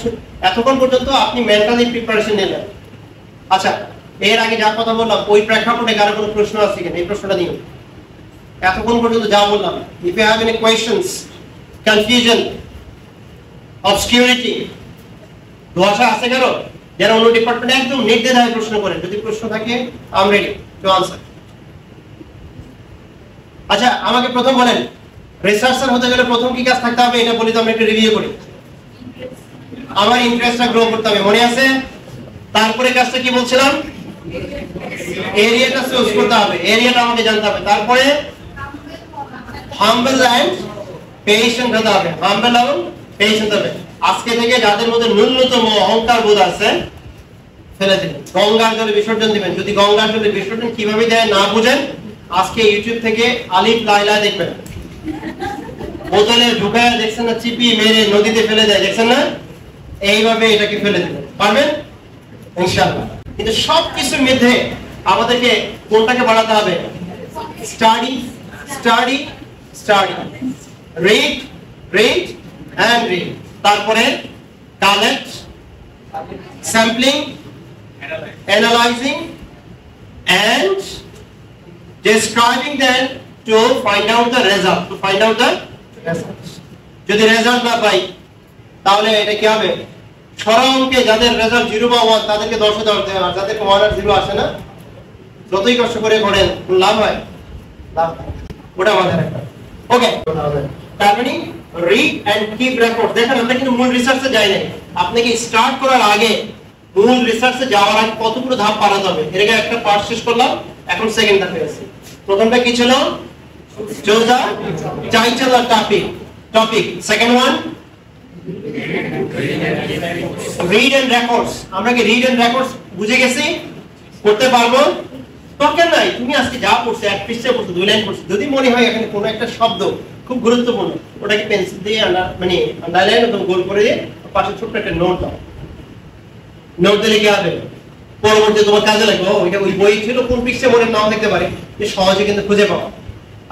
এতক্ষণ পর্যন্ত আপনি মেন্টালি প্রিপারেশন নিলেন। আচ্ছা এর আগে যা কথা বললাম, ওই প্রেক্ষাপটে কারও কোনো প্রশ্ন আছে কিনা? এই প্রশ্নটা দিন। এতক্ষণ পর্যন্ত যা বললাম if you have any questions confusion obscurity ধোয়াশা আছে কেন? যারা অন্য ডিপার্টমেন্টে একদম নির্দ্বিধায় প্রশ্ন করেন, যদি প্রশ্ন থাকে আচ্ছা আমাকে প্রথম বলেন রিসার্চার হতে গেলে প্রথম কি কাজ থাকতে হবে? এটা বলি তো আমরা একটু রিভিউ করি। আমার ইন্টারেস্টটা গ্রো করতে হবে, মনে আছে? তারপরে কাজটা কি বলছিলাম? এরিয়াটা চুজ করতে হবে এরিয়াটা আমাকে জানতে হবে। তারপরে হাম্বল এন্ড পেশেন্ট হতে হবে হাম্বল এবং পেশেন্ট হবে। আজকে থেকে যাদের মধ্যে ন্যূনতম অহংকার বোধ আছে, ফেলে দিবেন গঙ্গার জলে বিসর্জন দিবেন। যদি গঙ্গার জলে বিসর্জন কীভাবে দেয় না বুঝেন, আজকে ইউটিউব থেকে আলিফ লাইলা দেখবেন। বোতলে ঢুকায় দেখছেন না, চিপি মেরে নদীতে ফেলে দেয়, দেখছেন না? এইভাবে এটাকে ফেলে দিবেন। পারবেন? ইনশাআল্লাহ। কিন্তু সব কিছুর মধ্যে আমাদেরকে কোনটাকে বাড়াতে হবে? Study study study read read and read তারপরে collect sampling analyze and and then them find out the result result. To out the the যদি রেজাল্ট না পাই, তাহলে এটা কি হবে? সরমকে যাদের রেজাল্ট জিরো বা ওয়ান তাদেরকে দশে দশ দেওয়া আর যাদেরকে ওয়ান আর জিরো আসে না, যতই কষ্ট করে করেন লাভ হয়? লাভ। ওটা আমাদের একটা। ওকে তার মানে রিড এন্ড কিপ রেকর্ড দেখেন, আমরা কিন্তু মূল রিসার্চে যাই নাই। আপনাকে স্টার্ট করার আগে মূল রিসার্চে যাওয়ার আগে কতগুলো ধাপ পালাতে হবে? এর আগে একটা পার্ট শেষ করলাম, এখন সেকেন্ড ধাপে আছি। প্রথমটা কি ছিল? Choose a title R topic topic second one read and records আমরা কি রিড এন্ড রেকর্ডস বুঝে গেছি? করতে পারব? দরকার নাই। তুমি আজকে যা পড়ছো, এক পৃষ্ঠা পড়ছো, দুই লাইন পড়ছো। যদি মনে হয় এখানে কোনো একটা শব্দ খুব গুরুত্বপূর্ণ। ওটাকে পেন্সিল দিয়ে আন্ডার মানে আন্ডারলাইন অথবা গোল করে দিয়ে পাশে ছোট্ট একটা নোট দাও। নোট দিলে কি হবে? পরবর্তী তোমার কাজে লাগবে। ও, এটা ওই বই ছিল, কোন পৃষ্ঠা মনে নাও দেখতে পারে। যে সহজে কিন্তু খুঁজে পাওয়া।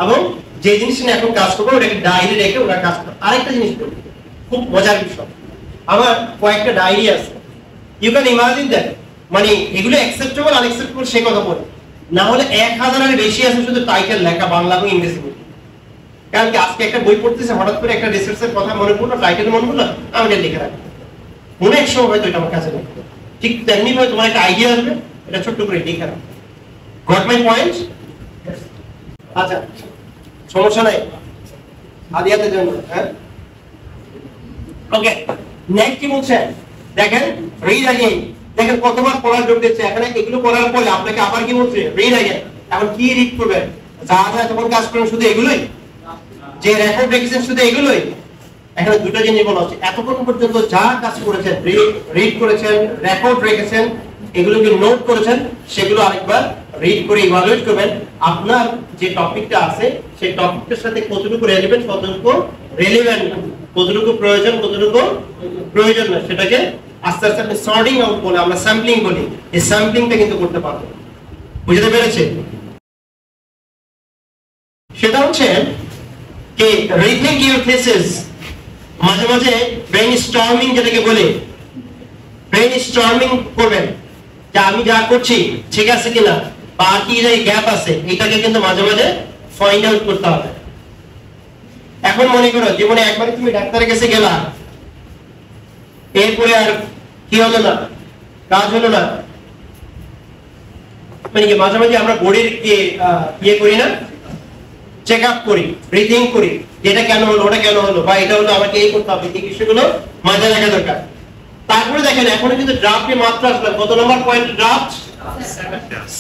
এবং যে জিনিস নিয়ে এখন কাজ করব, ওটাকে ডায়েরি রেখে ওটা কাজ করো। আরেকটা জিনিস করব খুব মজার বিষয়। আমার কয়েকটা ডায়েরি আছে। ইউ ক্যান ইমাজিন দ্যাট মানে এগুলো অ্যাকসেপ্টেবল আনএক্সেপ্টেবল সে কথা বলে। না হলে এক হাজারের বেশি আছে শুধু টাইটেল লেখা, বাংলা এবং ইংরেজি বই। কারণ কি আজকে একটা বই পড়তেছে, হঠাৎ করে একটা রিসার্চের কথা মনে পড়ল টাইটেল মনে পড়ল, আমি এটা লিখে রাখব। মনে এক সময় হয়তো এটা আমার কাছে ঠিক তেমনি ভাবে তোমার একটা আইডিয়া আসবে, এটা ছোট্ট করে লিখে রাখো গট মাই পয়েন্ট আচ্ছা সমস্যা নাই। আদিয়াতে জন্য হ্যাঁ? ওকে নেক্সট কি বলছে? দেখেন রিড আগেন দেখেন, কতবার পড়ার যোগ দিচ্ছে। এখানে এগুলো পড়ার পরে আপনাকে আবার কি বলছে? রিড আগেন এখন কি রিড করবেন? যা যা তখন কাজ করবেন শুধু এগুলোই? যে রেকর্ড রেখেছেন শুধু এগুলোই, এখানে দুটো জিনিস বলা হচ্ছে। এতক্ষণ পর্যন্ত যা কাজ করেছেন রিড করেছেন রেকর্ড রেখেছেন এগুলোকে নোট করেছেন, সেগুলো আরেকবার রিড করে ইভালুয়েট করবেন। আপনার যে টপিকটা আছে, সেই টপিকটার সাথে কতটুকু রেলিভেন্ট কতটুকু রেলিভেন্ট কতটুকু প্রয়োজন কতটুকু প্রয়োজন না সেটাকে আস্তে আস্তে আপনি সর্টিং আউট বলে, আমরা স্যাম্পলিং বলি। এই স্যাম্পলিংটা কিন্তু করতে পারব। বুঝতে পেরেছে সেটা হচ্ছে কি ইউর থিসিস মাঝে মাঝে ব্রেন স্টর্মিং যেটাকে বলে ব্রেন স্টর্মিং করবেন যে আমি যা করছি ঠিক আছে কিনা বা কি যে গ্যাপ আছে, এটাকে কিন্তু মাঝে মাঝে করতে হবে। এখন মনে করো, জীবনে একবারই তুমি ডাক্তারের কাছে গেলা, এরপরে আর কি হলো না, কাজ হলো না। মানে মাঝে মাঝে আমরা বডির ইয়ে করি না? চেক আপ করি ব্রিথিং করি, যেটা কেন হলো, ওটা কেন হলো, বা এটা হলো আমাকে এই করতে হবে, এই বিষয়গুলো মাথায় রাখা দরকার। তারপরে দেখেন, এখন কিন্তু ড্রাফটে মাত্রা আসলাম কত নম্বর পয়েন্ট ড্রাফট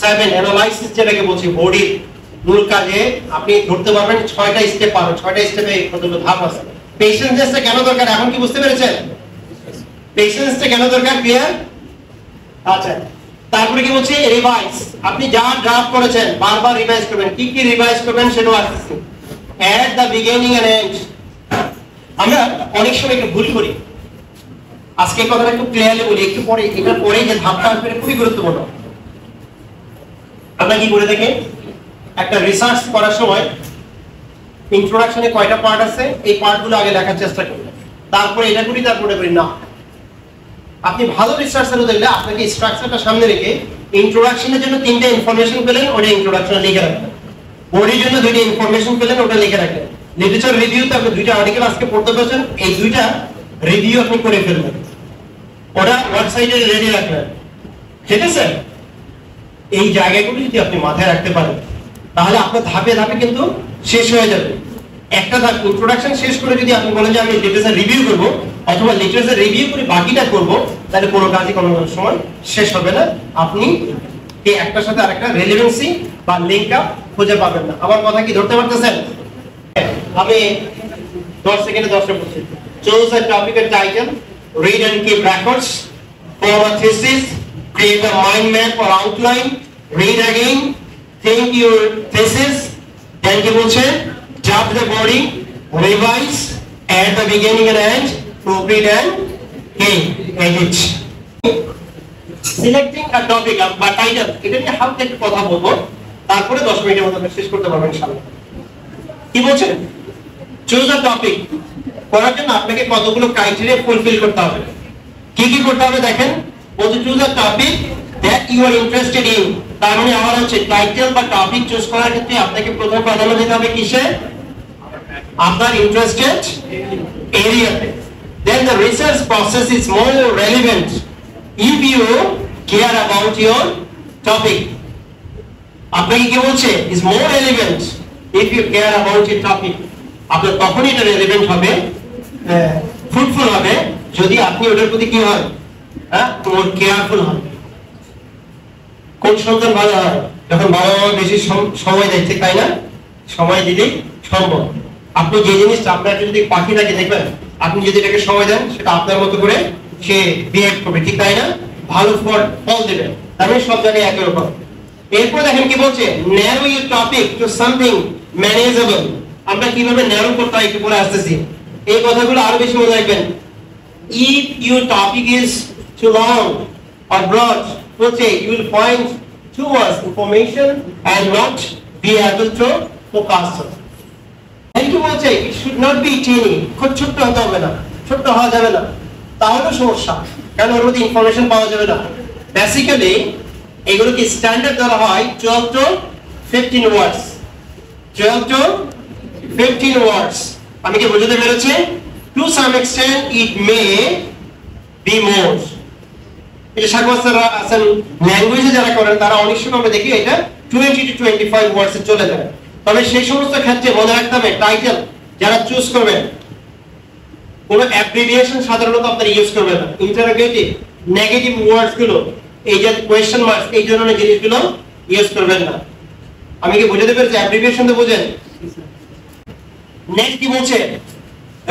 সেভেন অ্যানালাইসিস যেটাকে বলছি বডি মূল কাজে আপনি ধরতে পারবেন ছয়টা স্টেপ পাবেন ছয়টা স্টেপে কতগুলো ধাপ আছে। পেশেন্সটা কেন দরকার, এখন কি বুঝতে পেরেছেন? পেশেন্সটা কেন দরকার ক্লিয়ার আচ্ছা তারপরে কি বলছি? রিভাইজ আপনি যা ড্রাফট করেছেন, বারবার রিভাইজ করবেন। কি কি রিভাইজ করবেন সেটাও আসছে at the beginning and and আমরা অনেক সময় একটু ভুল করি। আজকে কথাটা একটু ক্লিয়ারলি বলি। একটু পরে, এটা পরে যে ধাপটা আসবে খুবই গুরুত্বপূর্ণ। আমরা কি করে থাকি একটা রিসার্চ করার সময় ইন্ট্রোডাকশনে কয়টা পার্ট আছে? এই পার্টগুলো আগে লেখার চেষ্টা করি তারপরে এটা করি, তারপরে করি। না। আপনি ভালো রিসার্চার হতে গেলে আপনাকে স্ট্রাকচারটা সামনে রেখে ইন্ট্রোডাকশনের জন্য তিনটা ইনফরমেশন পেলেন, ওটা ইন্ট্রোডাকশন লিখে রাখবেন। বডির জন্য দুইটা ইনফরমেশন পেলেন, ওটা লিখে রাখবেন। লিটারেচার রিভিউতে আপনি দুইটা আর্টিকেল আজকে পড়তে পেরেছেন এই দুইটা রিভিউ আপনি করে ফেলবেন। ওটা ওয়েবসাইটে রেডি রাখবেন। ঠিক আছে? এই জায়গাগুলো যদি আপনি মাথায় রাখতে পারেন, তাহলে আপনার ধাপে ধাপে কিন্তু শেষ হয়ে যাবে। একটা ধাপ ইন্ট্রোডাকশন শেষ করে যদি আপনি বলেন যে আমি লিটারেচার রিভিউ করব, অথবা লিটারেচার রিভিউ করে বাকিটা করব, তাহলে কোনো কাজই কোনো সময় শেষ হবে না। আপনি এই একটার সাথে আরেকটা রেলেভেন্সি বা লিঙ্ক আপ খুঁজে পাবেন না। আমার কথা কি ধরতে পারতেছেন? আমি 10 সেকেন্ডে 10টা বলছি। চুজ আ টপিক এর title read and keep records, form a thesis, create a mind map or outline, read again, think your thesis, then কি বলছে? Draft the body, revise, at the beginning and end proofread and okay edit. Selecting a topic বা title এটা নিয়ে হালকা একটু কথা বলব। তারপরে 10 মিনিটের মধ্যে শেষ করতে পারবেন ইনশাআল্লাহ কি বলছেন? চুজ আ টপিক করার জন্য আপনাকে কতগুলো ক্রাইটেরিয়া ফুলফিল করতে হবে। কি কি করতে হবে দেখেন? বলতে choose a topic that you are interested in তার মানে আমার হচ্ছে টাইটেল বা টপিক চুজ করার ক্ষেত্রে আপনাকে প্রথম প্রাধান্য দিতে হবে কিসে? আপনার ইন্টারেস্টেড এরিয়াতে then the research process is more relevant if you care about your topic. আপনাকে কি বলছে? Is more relevant if you care about your topic. আপনার তখনই এটা রেলিভেন্ট হবে ফ্রুটফুল হবে যদি আপনি ওটার প্রতি কি হয় হ্যাঁ মোর কেয়ারফুল হন। কোন সন্তান ভালো হয়? যখন বাবা মা বেশি সময় দেয় তাই না। সময় দিলেই সম্ভব। আপনি যে জিনিসটা আপনার যদি পাখি থাকে দেখবেন আপনি যদি এটাকে সময় দেন সেটা আপনার মতো করে সে বিহেভ করবে ঠিক তাই না? ভালো ফল ফল দেবে। মানে সব জায়গায় একই রকম। এরপর দেখেন কি বলছে narrow your topic to something manageable আমরা কীভাবে ন্যারো করতে হয় একটু পরে আসতেছি। এই কথাগুলো আরও বেশি মনে রাখবেন। If your topic is too long or broad, বলছে you will find much information and not be able to focus on. কিন্তু বলছে it should not be teeny, খুব ছোট্ট হতে হবে না, ছোট্ট হওয়া যাবে না, তাহলে সমস্যা, কারণ ওর মধ্যে ইনফরমেশন পাওয়া যাবে না। বেসিক্যালি এগুলোকে স্ট্যান্ডার্ড ধরা হয় 12 to 15 ওয়ার্ডস 12 to 15 ওয়ার্ডস আমি কি বুঝতে পেরেছি to some extent it may be more এটা সাকবাস্তারা আছেন ল্যাঙ্গুয়েজে যারা করেন, তারা অনেক সময় আমরা দেখি এটা 20 টু 25 ওয়ার্ডসে চলে যায়। তবে সেই সমস্ত ক্ষেত্রে মনে রাখতে হবে টাইটেল যারা চুজ করবেন, কোনো অ্যাব্রিভিয়েশন সাধারণত আপনারা ইউজ করবেন না। ইন্টারোগেটিভ নেগেটিভ ওয়ার্ডসগুলো, এই যে কোয়েশ্চেন মার্কস এই ধরনের জিনিসগুলো ইউজ করবেন না। আমি কি বুঝাতে পেরেছি? অ্যাব্রিভিয়েশন তো বুঝেন? নেক্সট কি বলছে?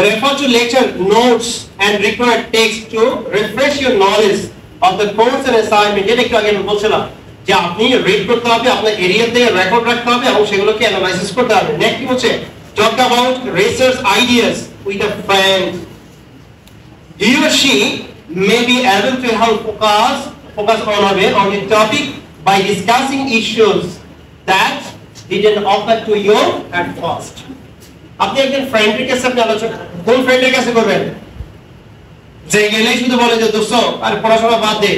Refer to lecture, notes, and required text to refresh your knowledge. of the course and assignment যেটা একটু আগে আমি বলছিলাম যে আপনি রিড করতে হবে আপনার এরিয়া থেকে রেকর্ড রাখতে হবে এবং সেগুলোকে অ্যানালাইসিস করতে হবে নেক্সট কি বলছে talk about research ideas with a friend he or she may be able to help focus focus on হবে on the topic by discussing issues that didn't occur to you at first আপনি একজন ফ্রেন্ডের কাছে আপনি আলোচনা কোন ফ্রেন্ডের কাছে করবেন যে গেলেই শুধু বলে যে, দোস্ত, আর পড়াশোনা বাদ দে,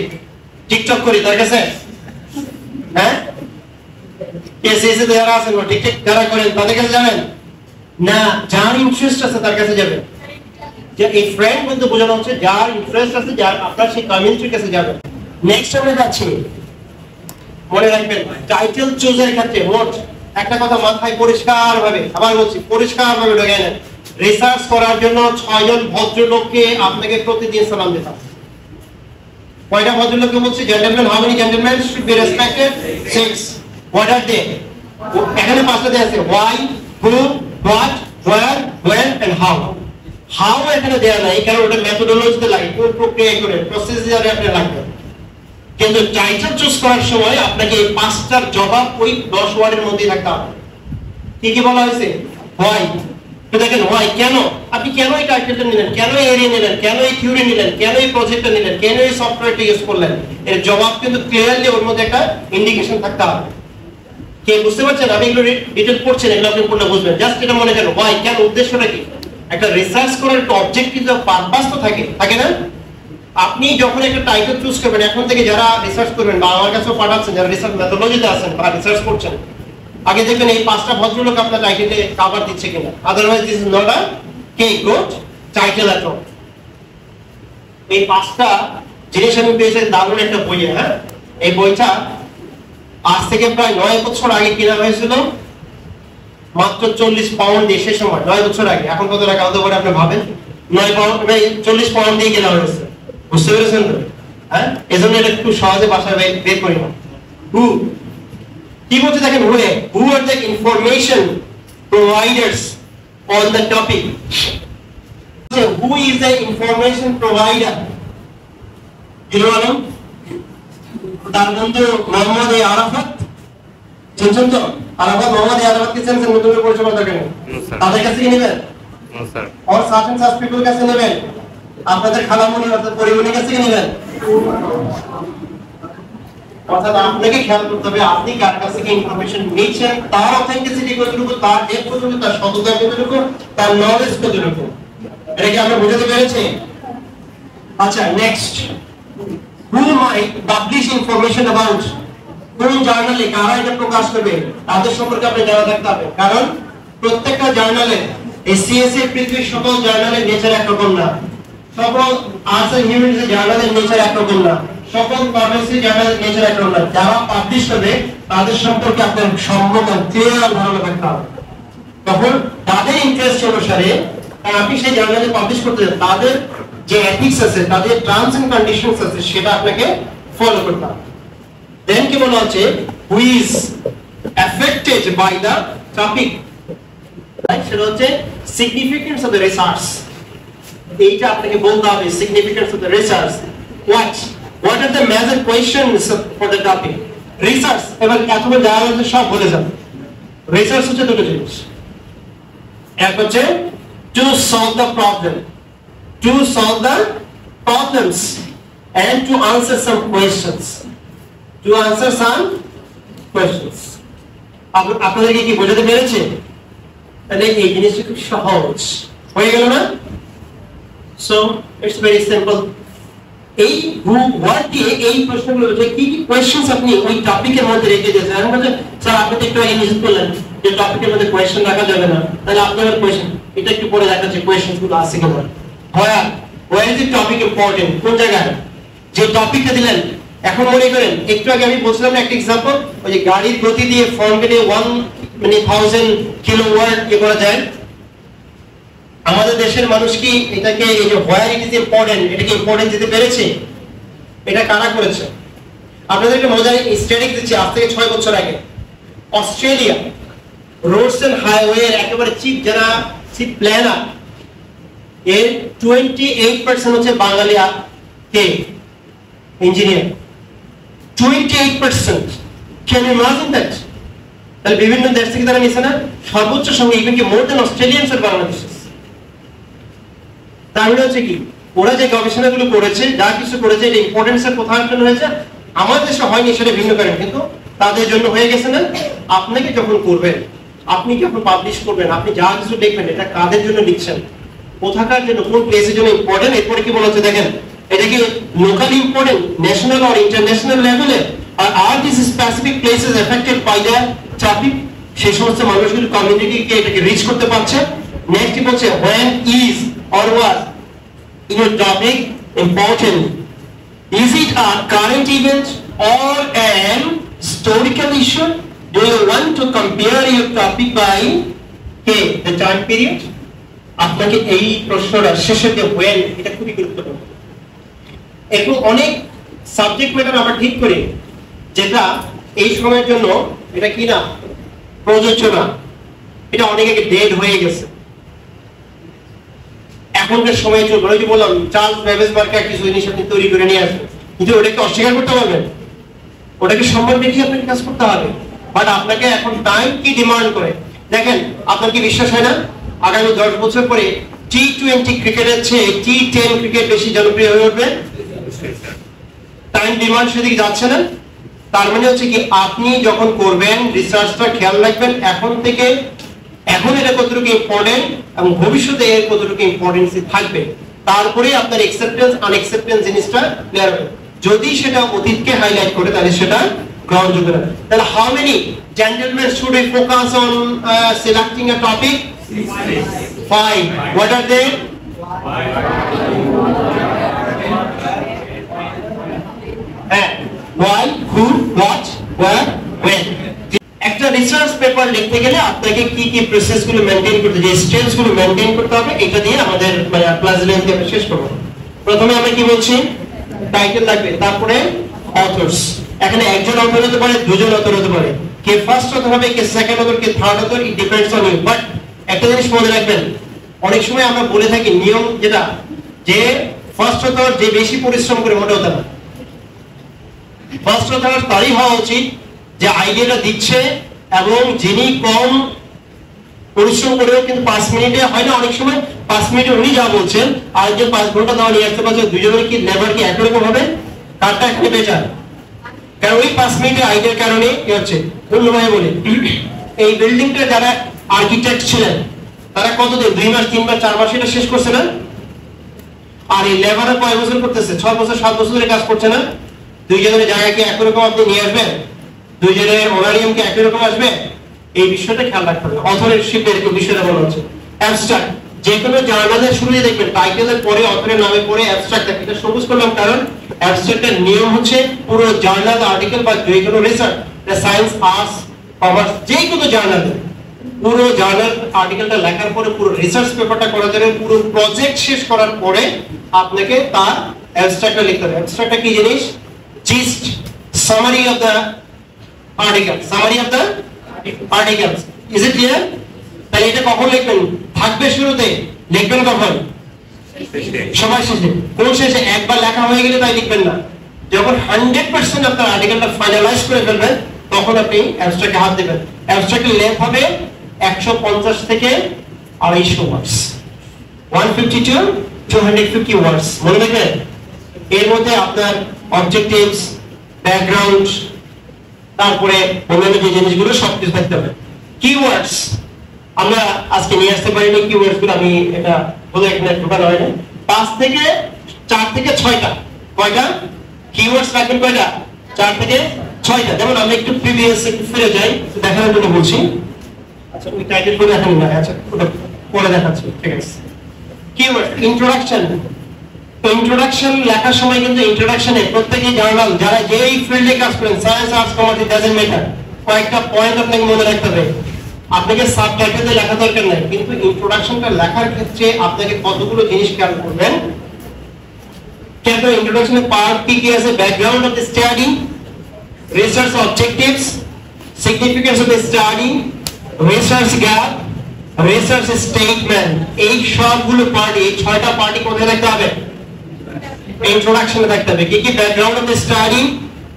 টিকটক করি, তার কাছে? হ্যাঁ? যারা আছেন টিকটক যারা করেন, তাদের কাছে যাবেন? না, যার ইন্টারেস্ট আছে তার কাছে যাবেন। যে এই ফ্রেন্ড বোঝানো হচ্ছে, যার ইন্টারেস্ট আছে, যার আপনার সেই কমিউনিটির কাছে যাবেন। নেক্সট আমরা যাচ্ছি। মনে রাখবেন টাইটেল চুজের ক্ষেত্রে মোট একটা কথা মাথায় পরিষ্কার ভাবে আবার বলছি পরিষ্কার ভাবে ঢোকে নেন। রিসার্চ করার জন্য ছয়জন ভদ্রলোককে আপনাকে প্রতিদিন সালাম দিতে। কয়টা ভদ্রলোককে বলছি? Gentleman how many gentleman should be respected six what are they এখানে পাঁচটা দেয়া আছে। Why who what where when and how how এখানে দেয়া নাই, কারণ ওটা মেথোডোলজিতে লাগে। কোন প্রক্রিয়া করে প্রসিজারে আপনি লাগবে। কিন্তু টাইটেল চুজ করার সময় আপনাকে এই পাঁচটার জবাব ওই দশ ওয়ার্ডের মধ্যেই থাকতে হবে। কি কি বলা হয়েছে? হোয়াই দেখেন হোয়াই কেন? আপনি কেন এই টাইটেলটা নিলেন? কেন এই এরিয়া নিলেন? কেন এই থিওরি নিলেন? কেন এই প্রজেক্টটা নিলেন? কেন এই সফটওয়্যারটা ইউজ করলেন? এর জবাব কিন্তু ক্লিয়ারলি ওর মধ্যে একটা ইন্ডিকেশন থাকতে হবে। কে বুঝতে পারছেন? আমি এগুলো ডিটেল পড়ছেন এগুলো আপনি পড়লে বুঝবেন। জাস্ট এটা মনে করেন হোয়াই কেন, উদ্দেশ্যটা কি? একটা রিসার্চ করার একটা অবজেক্ট কিন্তু পারপাস তো থাকে থাকে না? আপনি যখন একটা টাইটেল চুজ করবেন, এখন থেকে যারা রিসার্চ করবেন বা আমার কাছেও পাঠাচ্ছেন, যারা রিসার্চ মেথোলজিতে আছেন বা রিসার্চ করছেন আগে দেখবেন এই পাঁচটা ভদ্রলোক আপনার টাইটেলে কভার দিচ্ছে কিনা। Otherwise this is not a K good title at all এই পাঁচটা জিনিস আমি পেয়েছি দারুণ একটা বইয়ে হ্যাঁ? এই বইটা আজ থেকে প্রায় নয় বছর আগে কেনা হয়েছিল, মাত্র চল্লিশ পাউন্ড দিয়ে সে সময়, নয় বছর আগে। এখন কত টাকা হতে পারে আপনি ভাবেন? নয় পাউন্ড চল্লিশ পাউন্ড দিয়ে কেনা হয়েছে। বুঝতে পেরেছেন তো? হ্যাঁ? এজন্য এটা একটু সহজে বাসায় বের- করি না। কি বলতে দেখেন হুয়ে who are the information providers on the topic who is the information provider Hero Alam তার মোহাম্মদ এ আরাফাত। শুনছেন তো? আরাফাত মোহাম্মদ এ আরাফাতকে চেনছেন নতুন পরিচয় তাদের কাছে কি নেবেন? ওর শাসন শাস্ত্রীগুলোর কাছে নেবেন? আপনাদের খালামনি অর্থাৎ পরিবনি কাছে কি নেবেন? অর্থাৎ আপনাকে খেয়াল করতে হবে, আপনি কার কাছ থেকে ইনফরমেশন নিচ্ছেন তার অথেন্টিসিটি কতটুকু, তার ডেপ কতটুকু, তার সততা কতটুকু, তার নলেজ কতটুকু। এটা কি আমরা বুঝতে পেরেছি? আচ্ছা next who may publish information about কোন জার্নালে কারা এটা প্রকাশ করবে? তাদের সম্পর্কে আপনি জানা থাকতে হবে। কারণ প্রত্যেকটা জার্নালে এই সিএসএ পৃথিবীর সকল জার্নালের নেচার একরকম না। সকল আর্টস এন্ড হিউম্যানিটিজ জার্নালের নেচার একরকম না সকল কমার্সি জার্নালের নেচার একরকম না যারা পাবলিশ হবে তাদের সম্পর্কে আপনার সম্যক ক্লিয়ার ধারণা থাকতে হবে। তখন তাদের ইন্টারেস্ট অনুসারে আপনি সেই জার্নালে পাবলিশ করতে তাদের যে এথিক্স আছে, তাদের টার্মস এন্ড কন্ডিশনস আছে, সেটা আপনাকে ফলো করতে হবে। দেন কি বলা হচ্ছে? Who is affected by the topic সেটা হচ্ছে সিগনিফিকেন্স অফ দ্য রিসার্চ এইটা আপনাকে বলতে হবে significance of the research what what are the major questions for the topic research এবার এতগুলো দেওয়া হচ্ছে সব বলে যাবে রিসার্চ হচ্ছে দুটো জিনিস। এক হচ্ছে to solve the problem to solve the problems and to answer some questions. To answer some questions. আপনাদেরকে কি বোঝাতে পেরেছে? তাহলে এই জিনিসটা খুব সহজ। হয়ে গেল না? সো ইটস ভেরি সিম্পল এই ওয়ার্ড দিয়ে এই প্রশ্নগুলো যে কি কি কোয়েশ্চেন্স আপনি ওই টপিকের মধ্যে রেখে দিয়েছেন? আমি বলছি, স্যার, আপনি তো একটু আগে নিষেধ করলেন যে টপিকের মধ্যে কোয়েশ্চেন রাখা যাবে না। তাহলে আপনার কোয়েশ্চেন এটা একটু পরে দেখা যাচ্ছে কোয়েশ্চেনগুলো আছে কিনা। হয় ওয়ার ইজ টপিক ইম্পর্টেন্ট কোন জায়গায়? যে টপিকটা দিলেন, এখন মনে করেন, একটু আগে আমি বলছিলাম একটা এক্সাম্পল ওই যে গাড়ির গতি দিয়ে ফর্মকে দিয়ে ওয়ান মানে থাউজেন্ড কিলো ওয়ার্ড ইয়ে করা যায়। আমাদের দেশের মানুষ কি এটাকে এই যে ইজ ইম্পর্টেন্ট এটাকে ইম্পর্টেন্ট দিতে পেরেছে? এটা কারা করেছে? আপনাদের আপনাদেরকে মজার স্ট্যাটিক দিচ্ছি, আজ থেকে ছয় বছর আগে, অস্ট্রেলিয়া রোডস এন্ড হাইওয়ে একেবারে চিফ যারা চিফ প্ল্যানার এর টোয়েন্টি এইট পার্সেন্ট হচ্ছে বাঙালি কে? Engineer twenty eight percent can imagine that তাহলে বিভিন্ন দেশ থেকে তারা নিছে না? সর্বোচ্চ সঙ্গে ইভেন কি মোর দেন অস্ট্রেলিয়ানস আর বাংলাদেশ তাহলে হচ্ছে কি, ওরা যে গবেষণাগুলো করেছে, যা কিছু করেছে, এটা ইম্পর্টেন্স এর কোথাও জন্য হয়েছে আমাদের দেশে হয়নি, সেটা ভিন্ন কারণ। কিন্তু তাদের জন্য হয়ে গেছে না? আপনাকে যখন করবেন, আপনি যখন পাবলিশ করবেন, আপনি যা কিছু দেখবেন, এটা কাদের জন্য লিখছেন? কোথাকার জন্য, কোন প্লেসের জন্য ইম্পর্টেন্ট এরপরে কি বলা হচ্ছে, দেখেন, এটা কি local important national or international লেভেলে আর আর this specific places affected by the traffic সেই সমস্ত মানুষগুলো কমিউনিটিকে এটাকে রিচ করতে পারছে। নেক্সট বলছে when is or was your topic important is it a current event or an historical issue do you want to compare your topic by okay, the time period আপনাকে এই প্রশ্নটা শেষে যে when এটা খুবই গুরুত্বপূর্ণ এখন অনেক সাবজেক্ট ম্যাটার আমরা ঠিক করি যেটা এই সময়ের জন্য এটা কি না প্রযোজ্য না এটা অনেক আগে ডেড হয়ে গেছে এখনকার সময় চলবে, ওই যে বললাম, চার্লস বেবেজবার্গ কিছু জিনিস আপনি তৈরি করে নিয়ে আসবেন কিন্তু ওটাকে অস্বীকার করতে পারবেন ওটাকে সম্মান রেখে আপনাকে কাজ করতে হবে। বাট আপনাকে এখন টাইম কি ডিমান্ড করে? দেখেন, আপনার কি বিশ্বাস হয় না? আগামী দশ বছর পরে টি টোয়েন্টি ক্রিকেটের চেয়ে টি টেন ক্রিকেট বেশি জনপ্রিয় হয়ে উঠবে? টাইম ডিমান্ড সেদিকে যাচ্ছে না। তার মানে হচ্ছে কি, আপনি যখন করবেন রিসার্চটা খেয়াল রাখবেন, এখন থেকে এখন এটা কতটুকু ইম্পর্টেন্ট এবং ভবিষ্যতে এর কতটুকু ইম্পর্টেন্স থাকবে, তারপরে আপনার অ্যাকসেপ্টেন্স আনএক্সেপ্টেন্স জিনিসটা ক্লিয়ার হবে। যদি সেটা অতীতকে হাইলাইট করে, তাহলে সেটা গ্রহণযোগ্য না। তাহলে how many gentleman should we focus on selecting a topic five what are they হ্যাঁ why who what where, when. একটা রিসার্চ পেপার লিখতে গেলে আপনাকে কি কি প্রসেসগুলো মেনটেন করতে যে স্টেপসগুলো মেনটেন করতে হবে, এটা দিয়ে আমাদের মানে ক্লাস লেন্থ আমরা শেষ করব। প্রথমে আমরা কি বলছি? টাইটেল লাগবে। তারপরে অথর্স এখানে একজন অথর হতে পারে, দুজন অথর হতে পারে। কে ফার্স্ট অথর হবে, কে second author K third author it depends on you but একটা জিনিস মনে রাখবেন, অনেক সময় আমরা বলে থাকি নিয়ম যেটা, যে ফার্স্ট অথর যে বেশি পরিশ্রম করে মোটে হতে না ফার্স্ট কথা তারই হওয়া উচিত যে আইডিয়াটা দিচ্ছে এবং যিনি কম পরিশ্রম করেও কিন্তু পাঁচ মিনিটে, হয় না, অনেক সময় পাঁচ মিনিটে উনি যা বলছেন আর যে পাঁচ ঘণ্টা দেওয়া নিয়ে আসতে পারছে দুজনের কি লেবার কি একরকম হবে? কারটা এখানে বেচার কারণ ওই পাঁচ মিনিটের আইডিয়ার কারণে কি হচ্ছে? অন্যভাবে বলে, এই বিল্ডিংটা যারা আর্কিটেক্ট ছিলেন, তারা কতদিন, দুই মাস, তিন মাস, চার মাস এটা শেষ করছে না? আর এই লেবারের কয় বছর করতেছে? ছয় বছর, সাত বছর ধরে কাজ করছে না? দুইজনের জায়গাকে একই রকম আপনি নিয়ে আসবেন? দুইজনের ওনারিয়াম কি একই রকম আসবে? এই বিষয়টা খেয়াল রাখতে হবে। অথরিশিপের এই বিষয়টা বলা হচ্ছে। অ্যাবস্ট্রাক্ট যে কোনো জার্নালের শুরুতে দেখবেন টাইটেলের পরে অথরের নামে পরে অ্যাবস্ট্রাক্ট থাকে এটা সবুজ করলাম কারণ অ্যাবস্ট্রাক্টের নিয়ম হচ্ছে পুরো জার্নাল আর্টিকেল বা যে কোনো রিসার্চ সায়েন্স আর্টস কমার্স যে কোনো জার্নাল। পুরো জার্নাল আর্টিকেলটা লেখার পরে, পুরো রিসার্চ পেপারটা করা যাবে পুরো প্রজেক্ট শেষ করার পরে আপনাকে তার অ্যাবস্ট্রাক্টটা লিখতে হবে। অ্যাবস্ট্রাক্টটা কি জিনিস? Gist summary of the article summary of the articles is it clear তাহলে এটা কখন লিখবেন? থাকবে শুরুতে। লিখবেন কখন? সময় শেষে কোন শেষে একবার লেখা হয়ে গেলে তাই লিখবেন না। যখন হান্ড্রেড পার্সেন্ট আপনার আর্টিকেলটা ফাইনালাইজ করে ফেলবেন, তখন আপনি অ্যাবস্ট্রাক্টে হাত দেবেন। অ্যাবস্ট্রাক্টের লেন্থ হবে একশো পঞ্চাশ থেকে আড়াইশো words one fifty to two hundred fifty words মনে রাখবেন? এর মধ্যে আপনার অবজেক্টিভস ব্যাকগ্রাউন্ড তারপরে অন্যান্য যে জিনিসগুলো সব কিছু থাকতে হবে। কিওয়ার্ডস আমরা আজকে নিয়ে আসতে পারিনি কিওয়ার্ডসগুলো আমি এটা বলে এখানে ঢোকানো হয় না পাঁচ থেকে চার থেকে ছয়টা। কয়টা? কিওয়ার্ডস রাখবেন কয়টা? চার থেকে ছয়টা। যেমন আমি একটু প্রিভিয়াস একটু ফিরে যাই দেখানোর জন্য বলছি। আচ্ছা ওই টাইটেল করে দেখান না। আচ্ছা ওটা পরে দেখাচ্ছি। ঠিক আছে। কিওয়ার্ড ইন্ট্রোডাকশন ইন্ট্রোডাকশন লেখার সময় কিন্তু ইন্ট্রোডাকশনে প্রত্যেকে জার্নাল যারা যেই ফিল্ডে কাজ করেন science arts commerce doesn't matter কয়েকটা পয়েন্ট আপনাকে মনে রাখতে হবে। আপনাকে সাব টাইটেলে লেখা দরকার নাই। কিন্তু ইন্ট্রোডাকশনটা লেখার ক্ষেত্রে আপনাকে কতগুলো জিনিস খেয়াল করবেন? কেন ইন্ট্রোডাকশনে পার্ট কি কি আছে? Background of the study research objectives significance of the study research gap research statement এই সবগুলো পার্টি ছয়টা পার্টি কোথায় রাখতে হবে? ইন্ট্রোডাকশনে থাকতে হবে। কি কি ব্যাকগ্রাউন্ড অফ স্টাডি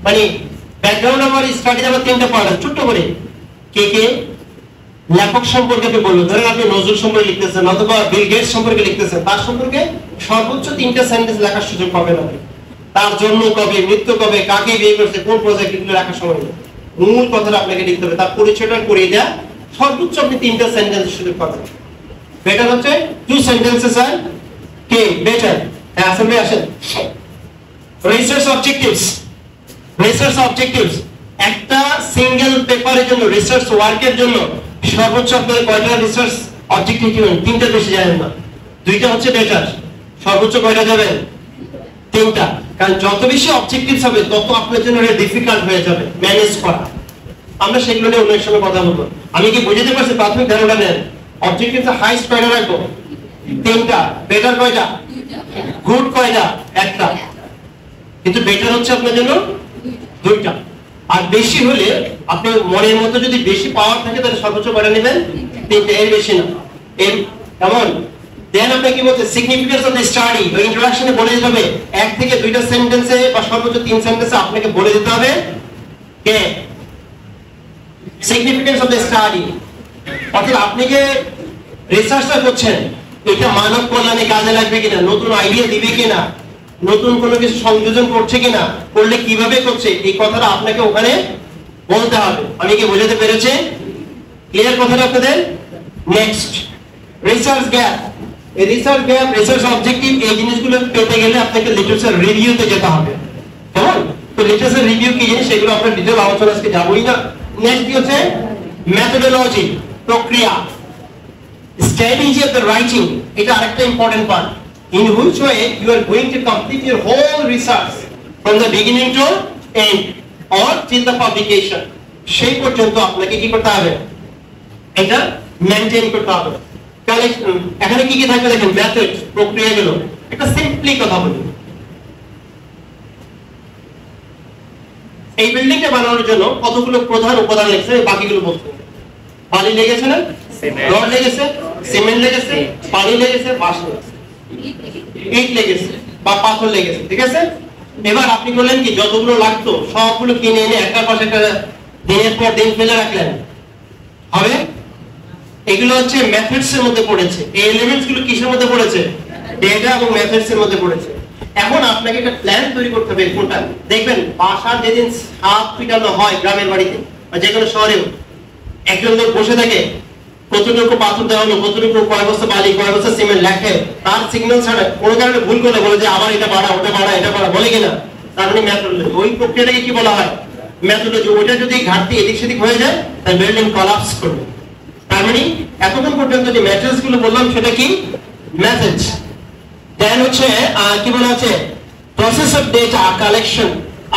মানে ব্যাকগ্রাউন্ড অফ স্টাডি আমার তিনটা পার্ট আছে। ছোট্ট করে। কে কে? লেখক সম্পর্কে আপনি বলবেন ধরেন আপনি নজরুল সম্পর্কে লিখতেছেন, অথবা বিল গেটস সম্পর্কে লিখতেছেন। তার সম্পর্কে সর্বোচ্চ তিনটা সেন্টেন্স লেখার সুযোগ পাবেন আপনি। তার জন্ম কবে, মৃত্যু কবে, কাকে বিয়ে করছে, কোন প্রজেক্ট এগুলো লেখার সময় নেই। মূল কথাটা আপনাকে লিখতে হবে। তার পরিচয়টা করে দেয়া। সর্বোচ্চ আপনি তিনটা সেন্টেন্স সুযোগ পাবেন। বেটার হচ্ছে? টু সেন্টেন্সেস আর কে? বেটার হ্যাঁ রিসার্চ অবজেক্টিভস রিসার্চ অবজেক্টিভস একটা সিঙ্গেল পেপারের জন্য রিসার্চ ওয়ার্কের জন্য সর্বোচ্চ আপনার কয়টা রিসার্চ অবজেক্টিভ দিবেন তিনটা বেশি যাবেন না। দুইটা হচ্ছে বেটার সর্বোচ্চ কয়টা যাবেন তিনটা। কারণ যত বেশি অবজেক্টিভস হবে, তত আপনার জন্য এটা ডিফিকাল্ট হয়ে যাবে ম্যানেজ করা। আমরা সেগুলো নিয়ে অন্য সময় কথা বলব। আমি কি বুঝতে পারছি? প্রাথমিক ধারণা নেন। অবজেক্টিভস হাইস্ট কয়টা রাখব। তিনটা। বেটার কয়টা? গুড কয়টা একটা। কিন্তু বেটার হচ্ছে আপনার জন্য দুইটা। আর বেশি হলে আপনার মনের মধ্যে যদি বেশি পাওয়ার থাকে, তাহলে সর্বোচ্চ কয়টা নেবেন? তিনটা। এর বেশি না। এর কেমন দেন আপনি কি বলতে সিগনিফিকেন্স অফ দ্য স্টাডি ওই ইন্ট্রোডাকশনে বলে দিতে হবে, এক থেকে দুইটা সেন্টেন্সে বা সর্বোচ্চ তিন সেন্টেন্সে আপনাকে বলে দিতে হবে, কে? সিগনিফিকেন্স অফ দ্য স্টাডি অর্থাৎ আপনি যে রিসার্চটা করছেন এটা মানব কল্যাণে কাজে লাগবে কিনা? নতুন আইডিয়া দিবে কিনা? নতুন কোনো কিছু সংযোজন করছে কিনা? করলে কীভাবে করছে? এই কথাটা আপনাকে ওখানে বলতে হবে। আমি কি বোঝাতে পেরেছি? ক্লিয়ার কথাটা আপনাদের? নেক্সট রিসার্চ গ্যাপ এই রিসার্চ গ্যাপ রিসার্চ অবজেক্টিভ এই জিনিসগুলো পেতে গেলে আপনাকে লিটারেচার রিভিউতে যেতে হবে। কেমন? তো লিটারেচার রিভিউ কি জিনিস? সেগুলো আপনার ডিটেল আলোচনা আজকে যাবোই না। নেক্সট কি হচ্ছে? মেথোডোলজি প্রক্রিয়া। Strategy of the writing, এটা আরেকটা important part in which way you are going to complete your whole research from the beginning to end or till the publication. সেই পর্যন্ত আপনাকে কি করতে হবে? এটা মেনটেন করতে হবে। তাহলে এখানে কি কি থাকবে দেখেন? মেথড প্রক্রিয়াগুলো। একটা সিম্পলি কথা বলি। এই বিল্ডিংটা বানানোর জন্য কতগুলো প্রধান উপাদান লেগেছে? বাকিগুলো বলতে। বালি লেগেছে না. রড লেগেছে সিমেন্ট লেগেছে পানি লেগেছে লেগেছে। ইট লেগেছে। বা পাথর লেগেছে ঠিক আছে? এবার আপনি করলেন কি যতগুলো লাগতো সবগুলো কিনে এনে একটার পাশে একটা দিনের পর দিন ফেলে রাখলেন। হবে? এগুলো হচ্ছে মেথডস এর মধ্যে পড়েছে। এই এলিমেন্টসগুলো কিসের মধ্যে পড়েছে? ডেটা এবং মেথডস এর মধ্যে পড়েছে। এখন আপনাকে একটা প্ল্যান তৈরি করতে হবে কোনটা দেখবেন বাসার যেদিন সাপ পিটানো হয় গ্রামের বাড়িতে বা যে কোনো শহরেও একজন লোক বসে থাকে কতটুকু পাথর দেওয়া হলো, কতটুকু কয় বস্তা বালি কয় বস্তা সিমেন্ট লেখে, তার সিগন্যাল ছাড়া, কোনো কারণে ভুল করলে বলে যে আবার এটা বাড়া, ওটা বাড়া, এটা বাড়া, বলে কিনা? তার মানে ম্যাথোলজি ওই প্রক্রিয়াটাকে কি বলা হয়? ম্যাথোলজি ওইটা যদি ঘাটতি এদিক সেদিক হয়ে যায়, তাহলে বিল্ডিং কলাপস করবে। তার মানে এতক্ষণ পর্যন্ত যে ম্যাট্রিক্সগুলো বললাম, সেটা কি? মেথড দেন হচ্ছে কি বলা আছে? প্রসেস অফ ডেটা কালেকশন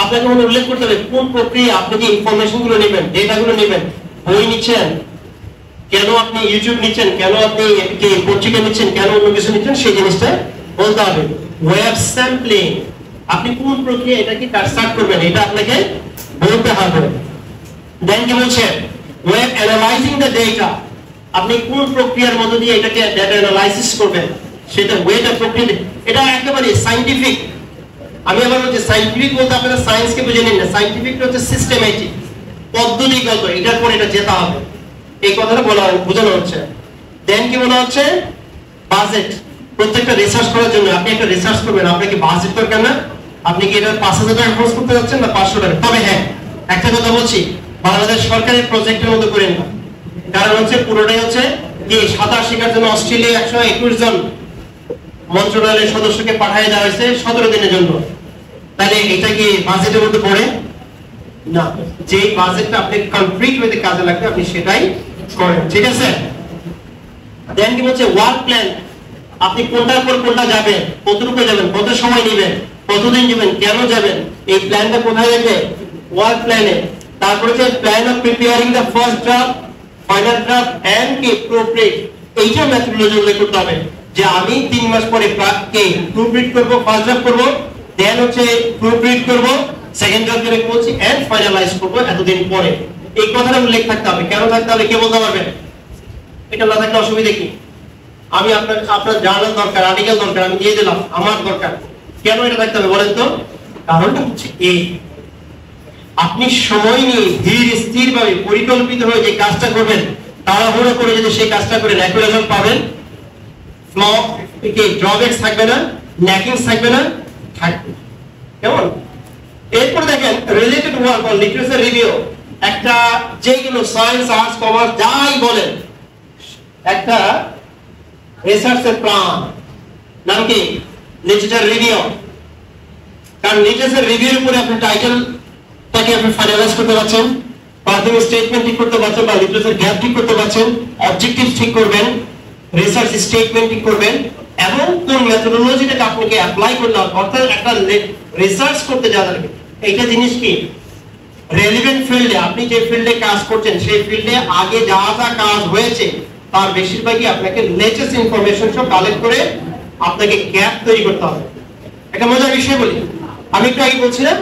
আপনাকে মনে উল্লেখ করতে হবে, কোন প্রক্রিয়া আপনি যে ইনফরমেশনগুলো নেবেন ডেটা গুলো নেবেন, বই নিচ্ছেন কেন আপনি ইউটিউব নিচ্ছেন? কেন আপনি কি পত্রিকা নিচ্ছেন? কেন অন্য কিছু নিচ্ছেন? সেই জিনিসটা বলতে হবে। ওয়েব স্যাম্পলিং আপনি কোন প্রক্রিয়া এটাকে স্টার্ট করবেন? এটা আপনাকে বলতে হবে। দেন কি বলছে? ওয়েব অ্যানালাইজিং দ্য ডেটা আপনি কোন প্রক্রিয়ার মধ্য দিয়ে এটাকে ডেটা অ্যানালাইসিস করবেন? সেটা ওয়েটা প্রক্রিয়া এটা একেবারে সাইন্টিফিক আমি আবার বলছি সাইন্টিফিক বলতে আপনারা সায়েন্সকে বুঝে নিন না। সাইন্টিফিক হচ্ছে সিস্টেমেটিক পদ্ধতিগত। এটার পর এটা যেতে হবে। এই কথাটা বলা বোঝানো হচ্ছে। দেন কি বলা হচ্ছে? বাজেট প্রত্যেকটা রিসার্চ করার জন্য আপনি একটা রিসার্চ করবেন, আপনাকে বাজেট দরকার না। আপনি কি এটা পাঁচ হাজার টাকা খরচ করতে যাচ্ছেন না পাঁচশো টাকা? তবে হ্যাঁ একটা কথা বলছি, বাংলাদেশ সরকারের প্রজেক্টের মতো করেন না। কারণ হচ্ছে পুরোটাই হচ্ছে কি, সাঁতার শেখার জন্য অস্ট্রেলিয়া একশো একুশ জন মন্ত্রণালয়ের সদস্যকে পাঠিয়ে দেওয়া হয়েছে সতেরো দিনের জন্য। তাহলে এটা কি বাজেটের মধ্যে পড়ে? না। যে বাজেটটা আপনি কমপ্লিট ওয়েতে কাজে লাগবে, আপনি সেটাই করেন ঠিক আছে? দেন কি বলছে? ওয়ার্ক প্ল্যান আপনি কোনটার পর কোনটা যাবেন? কতটুকু যাবেন? কত সময় নেবেন? কতদিন যাবেন কেন যাবেন? এই প্ল্যানটা কোথায় যাবে ওয়ার্ক প্ল্যানে তারপরে যে plan of preparing the first draft final draft and কি? প্রুফরিড এইটা মেথডোলজি উল্লেখ করতে হবে। যে আমি তিন মাস পরে কে প্রুফরিড করব ফার্স্ট ড্রাফট করব দেন হচ্ছে প্রুফরিড করব সেকেন্ড ড্রাফট করে করছি এন্ড ফাইনালাইজ করব এতদিন পরে। এই কথাটা উল্লেখ থাকতে হবে। কেন থাকতে হবে? কে বলতে পারবেন এটা না থাকলে অসুবিধা কি? আমি আপনার আপনার জানার দরকার আর্টিকেল দরকার, আমি দিয়ে দিলাম, আমার দরকার। কেন এটা থাকতে হবে বলেন তো? কারণটা হচ্ছে এই। আপনি সময় নিয়ে ধীর স্থির ভাবে পরিকল্পিত হয়ে যে কাজটা করবেন, তাড়াহুড়ো করে যদি সেই কাজটা একই রেজাল্ট পাবেন। ড্রব্যাকস থাকবে না ল্যাকিংস থাকবে না, থাকবে। কেমন? এরপর দেখেন related work on literature review একটা যেগুলো সায়েন্স আর্টস কমার্স যাই বলেন, একটা রিসার্চের প্ল্যান নাম কি? লিটারেচার রিভিউ কারণ লিটারেচার রিভিউর উপরে আপনি টাইটেলটাকে আপনি ফাইনালাইজ করতে পারছেন, প্রাথমিক স্টেটমেন্ট ঠিক করতে পারছেন বা লিটারেচার গ্যাপ ঠিক করতে পারছেন অবজেক্টিভ ঠিক করবেন রিসার্চ স্টেটমেন্ট ঠিক করবেন, এবং কোন মেথোডোলজিটাকে আপনাকে অ্যাপ্লাই হবে। অর্থাৎ একটা রিসার্চ করতে যা লাগে। এইটা জিনিস কি? রেলিভেন্ট ফিল্ডে আপনি যে ফিল্ডে কাজ করছেন, সেই ফিল্ডে আগে যা যা কাজ হয়েছে, তার বেশিরভাগই আপনাকে লেটেস্ট ইনফরমেশন সব কালেক্ট করে আপনাকে গ্যাপ তৈরি করতে হবে। একটা মজার বিষয় বলি। আমি একটু আগে বলছিলাম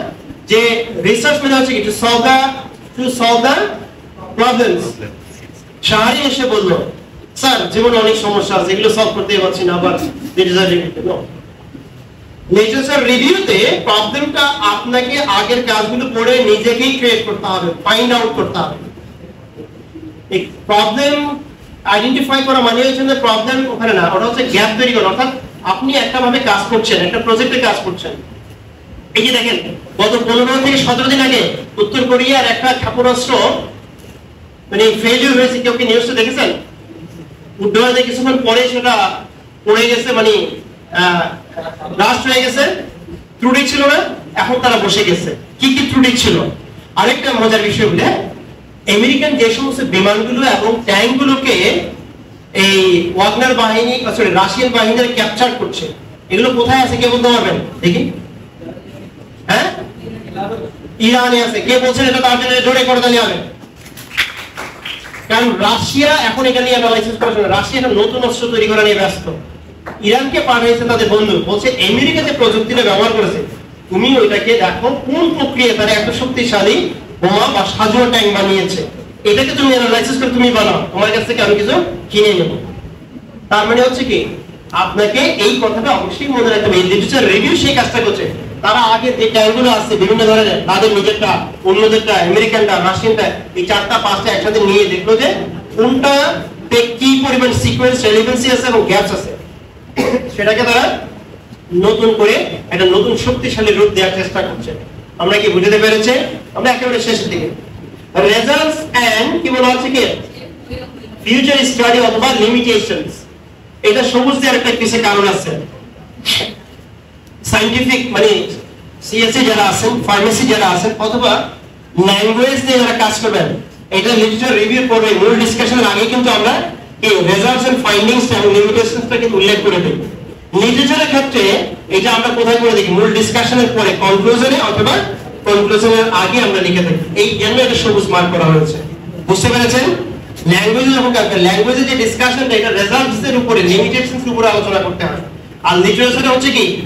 যে রিসার্চ মানে হচ্ছে to solve the to solve the problems শাহরি এসে বলল, স্যার, জীবনে অনেক সমস্যা আছে, এগুলো সলভ করতে পারছি না আবার রিভিউ রিভিউতে প্রবলেমটা আপনাকে আগের কাজগুলো পড়ে নিজেকেই ক্রিয়েট করতে হবে ফাইন্ড আউট করতে হবে। প্রবলেম আইডেন্টিফাই করা মানে হচ্ছে যে প্রবলেম ওখানে না, ওটা হচ্ছে গ্যাপ তৈরি করা। অর্থাৎ আপনি একটা ভাবে কাজ করছেন, একটা প্রজেক্টে কাজ করছেন। এই যে দেখেন, গত পনেরো থেকে সতেরো দিন আগে উত্তর কোরিয়ার একটা ক্ষেপণাস্ত্র মানে ফেলিউর হয়েছে কেউ কি নিউজটা দেখেছেন? উড্ডয়নে কিছুক্ষণ পরে সেটা পড়ে গেছে মানে রাস্ট হয়ে গেছে। ত্রুটি ছিল না, এখন তারা বসে গেছে। কি কি ত্রুটি ছিল? আরেকটা মজার বিষয় বলে আমেরিকান যে সমস্ত বিমানগুলো এবং ট্যাঙ্কগুলোকে এই ওয়াগনার বাহিনী সরি রাশিয়ান বাহিনীরা ক্যাপচার করছে। এগুলো কোথায় আছে কে বলতে পারবেন? দেখি। হ্যাঁ? ইরানে আছে। কে বলছেন এটা তার জন্য জোরে করে তালি হবে। কারণ রাশিয়া এখন এটা নিয়ে অ্যানালাইসিস করছে রাশিয়া একটা নতুন অস্ত্র তৈরি করা নিয়ে ব্যস্ত। ইরানকে পাঠিয়েছে তাদের বন্ধু, বলছে, আমেরিকা যে প্রযুক্তিটা ব্যবহার করেছে, তুমি ওইটাকে দেখো, কোন প্রক্রিয়া তারা এত শক্তিশালী বোমা বা সাজুয়া ট্যাঙ্ক বানিয়েছে? এটাকে তুমি অ্যানালাইসিস করে তুমি বানাও, তোমার কাছ থেকে আমি কিছু কিনে নেব। তার মানে হচ্ছে কি, আপনাকে এই কথাটা অবশ্যই মনে রাখতে হবে। লিটারেচার রিভিউ সেই কাজটা করছে। তারা আগে যে ট্যাঙ্কগুলো আছে, বিভিন্ন ধরনের, তাদের নিজেরটা, অন্যদেরটা, আমেরিকানটা, রাশিয়ানটা, এই চারটা, পাঁচটা একসাথে নিয়ে দেখল যে কোনটা কি পরিমাণ সিকোয়েন্স রেলিভেন্সি আছে এবং গ্যাপস আছে। সেটাকে তারা নতুন করে একটা নতুন শক্তিশালী রূপ দেওয়ার চেষ্টা করছে। আমরা কি বুঝতে পেরেছে? আমরা একেবারে শেষের দিকে। রেজাল্টস এন্ড কি বলা হচ্ছে কি? ফিউচার স্টাডি অথবা লিমিটেশনস এটা সবুজ দেওয়ার একটা কিছু কারণ আছে। সাইন্টিফিক মানে সিএসসি যারা আছেন ফার্মেসি যারা আছেন, অথবা ল্যাঙ্গুয়েজ নিয়ে যারা কাজ করবেন, এটা লিটারেচার রিভিউ করবে। মূল ডিসকাশনের আগে কিন্তু আমরা এই রেজাল্টস এবং লিমিটেশনসটা যে ডিসকাশনটা এটা এর উপরে লিমিটেশনস এর উপরে আলোচনা করতে হয়। আর লিটারেচারে হচ্ছে কি?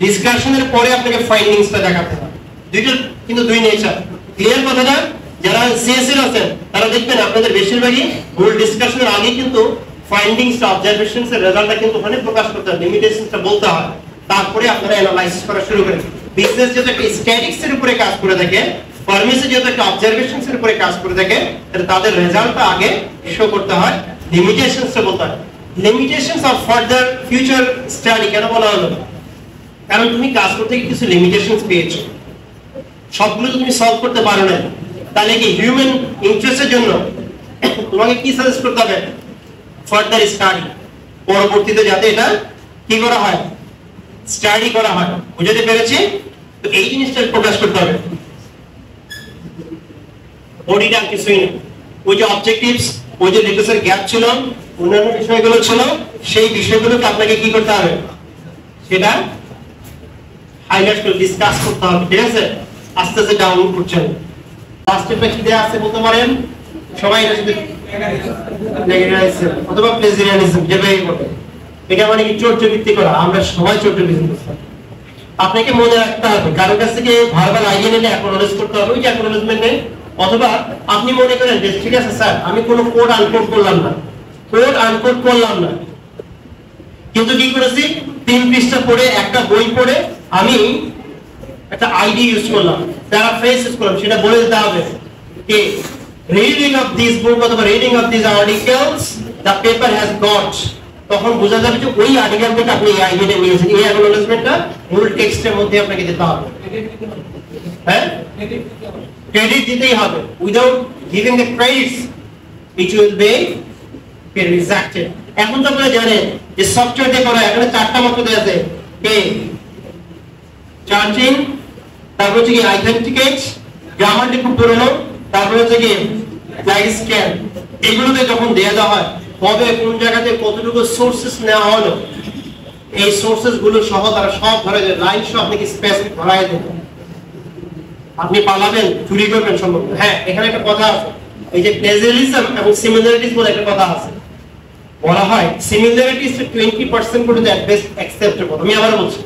ডিসকাশনের পরে আপনাকে ফাইন্ডিংসটা দেখাতে হয়। যারা সিএস এর আছেন, তারা দেখবেন আপনাদের বেশিরভাগই মূল ডিসকাশনের আগে কিন্তু ফাইন্ডিংস অবজারভেশনস এর রেজাল্টটা কিন্তু ওখানে প্রকাশ করতে হয় লিমিটেশনসটা বলতে হয়। তারপরে আপনারা অ্যানালাইসিস করা শুরু করেন। বিজনেস যেহেতু একটা স্ট্যাটিক্স এর উপরে কাজ করে থাকে ফার্মেসি যেহেতু একটা অবজারভেশনস এর উপরে কাজ করে থাকে, তাহলে তাদের রেজাল্টটা আগে শো করতে হয় লিমিটেশনসটা বলতে হয়। Limitations of further future study কেন বলা হলো? কারণ তুমি কাজ করতে কিছু লিমিটেশনস পেয়েছ। সবগুলো তুমি সলভ করতে পারো না তাহলে কি হিউম্যান ইন্টারেস্টের জন্য তোমাকে কি সাজেস্ট করতে হবে? ফার্দার স্টাডি পরবর্তীতে যাতে এটা কি করা হয়? স্টাডি করা হয়। বুঝতে পেরেছি? তো এই জিনিসটা প্রকাশ করতে হবে। বডিটা আর কিছুই না। ওই যে অবজেক্টিভস ওই যে লিটারেচার গ্যাপ ছিল, অন্যান্য বিষয়গুলো ছিল, সেই বিষয়গুলোকে আপনাকে কি করতে হবে? সেটা হাইলাইট করে ডিসকাস করতে হবে। ঠিক আছে? আস্তে আস্তে ডাউনলোড করছেন। দেয়া আছে, বলতে পারেন? সবাই অথবা বলে এটা মানে কি চর্চ ভিত্তি করা? আমরা সবাই চর্চ ভিত্তি করছি। আপনাকে মনে রাখতে হবে, কারোর কাছ থেকে ভার্বাল আইডিয়া নিলে অ্যাকনোলেজ করতে হবে, ওই যে নেই। অথবা আপনি মনে করেন যে, ঠিক আছে স্যার, আমি কোনো কোড আনকোড করলাম না। কোড আনকোড করলাম না। কিন্তু কি করেছি? তিন পৃষ্ঠা পড়ে, একটা বই পড়ে, আমি একটা আইডি ইউজ করলাম। তারা ফ্রেস ইউজ করলাম, সেটা বলে দিতে হবে কি রিডিং অফ দিস বুক অথবা reading of this articles the paper has got তখন বোঝা যাবে যে ওই আর্টিকেল থেকে আপনি এই আইডিটা নিয়েছেন। এই অ্যাকনোলেজমেন্টটা মূল টেক্সটের মধ্যে আপনাকে দিতে হবে। হ্যাঁ? ক্রেডিট দিতেই হবে। Without giving the credits it will be rejected এখন তো আপনারা জানেন যে সফটওয়্যার দিয়ে করা, এখানে চারটা মাত্র দেওয়া আছে। কে? চার্জিং তারপর হচ্ছে কি আইডেন্টিকেট গ্রামারটি খুব পুরনো, তারপর হচ্ছে কি লাইট স্ক্যান এগুলোতে যখন দেয়া দেওয়া হয়, কবে, কোন জায়গাতে কতটুকু সোর্সেস নেওয়া হলো, এই সোর্সেসগুলো সহ তারা সব ধরে যায় লাইন সহ আপনাকে স্পেসিফিক ধরাই দেবে। আপনি পালাবেন, চুরি করবেন সম্ভব হ্যাঁ এখানে একটা কথা আছে। এই যে প্লেজারিজম এবং সিমিলারিটিস বলে একটা কথা আছে। বলা হয় সিমিলারিটিস টোয়েন্টি পার্সেন্ট পর্যন্ত অ্যাট বেস্ট অ্যাকসেপ্টেবল আমি আবার বলছি।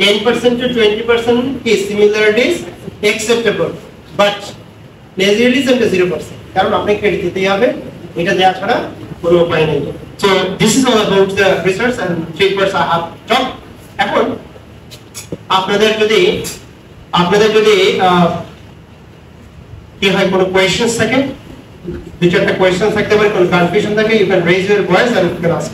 Ten percent to twenty percent কি similarities acceptable but plagiarism to zero percent কারণ আপনাকে ক্রেডিট দিতেই হবে, এটা দেওয়া ছাড়া কোনো উপায় নেই। So this is all about the research and papers I have talk এখন, আপনাদের যদি আপনাদের যদি কি হয়, কোনো কোয়েশ্চেন থাকে? দু চারটা কোয়েশ্চেন থাকতে পারে, কোনো কনফিউশন থাকে you can raise your voice and you can ask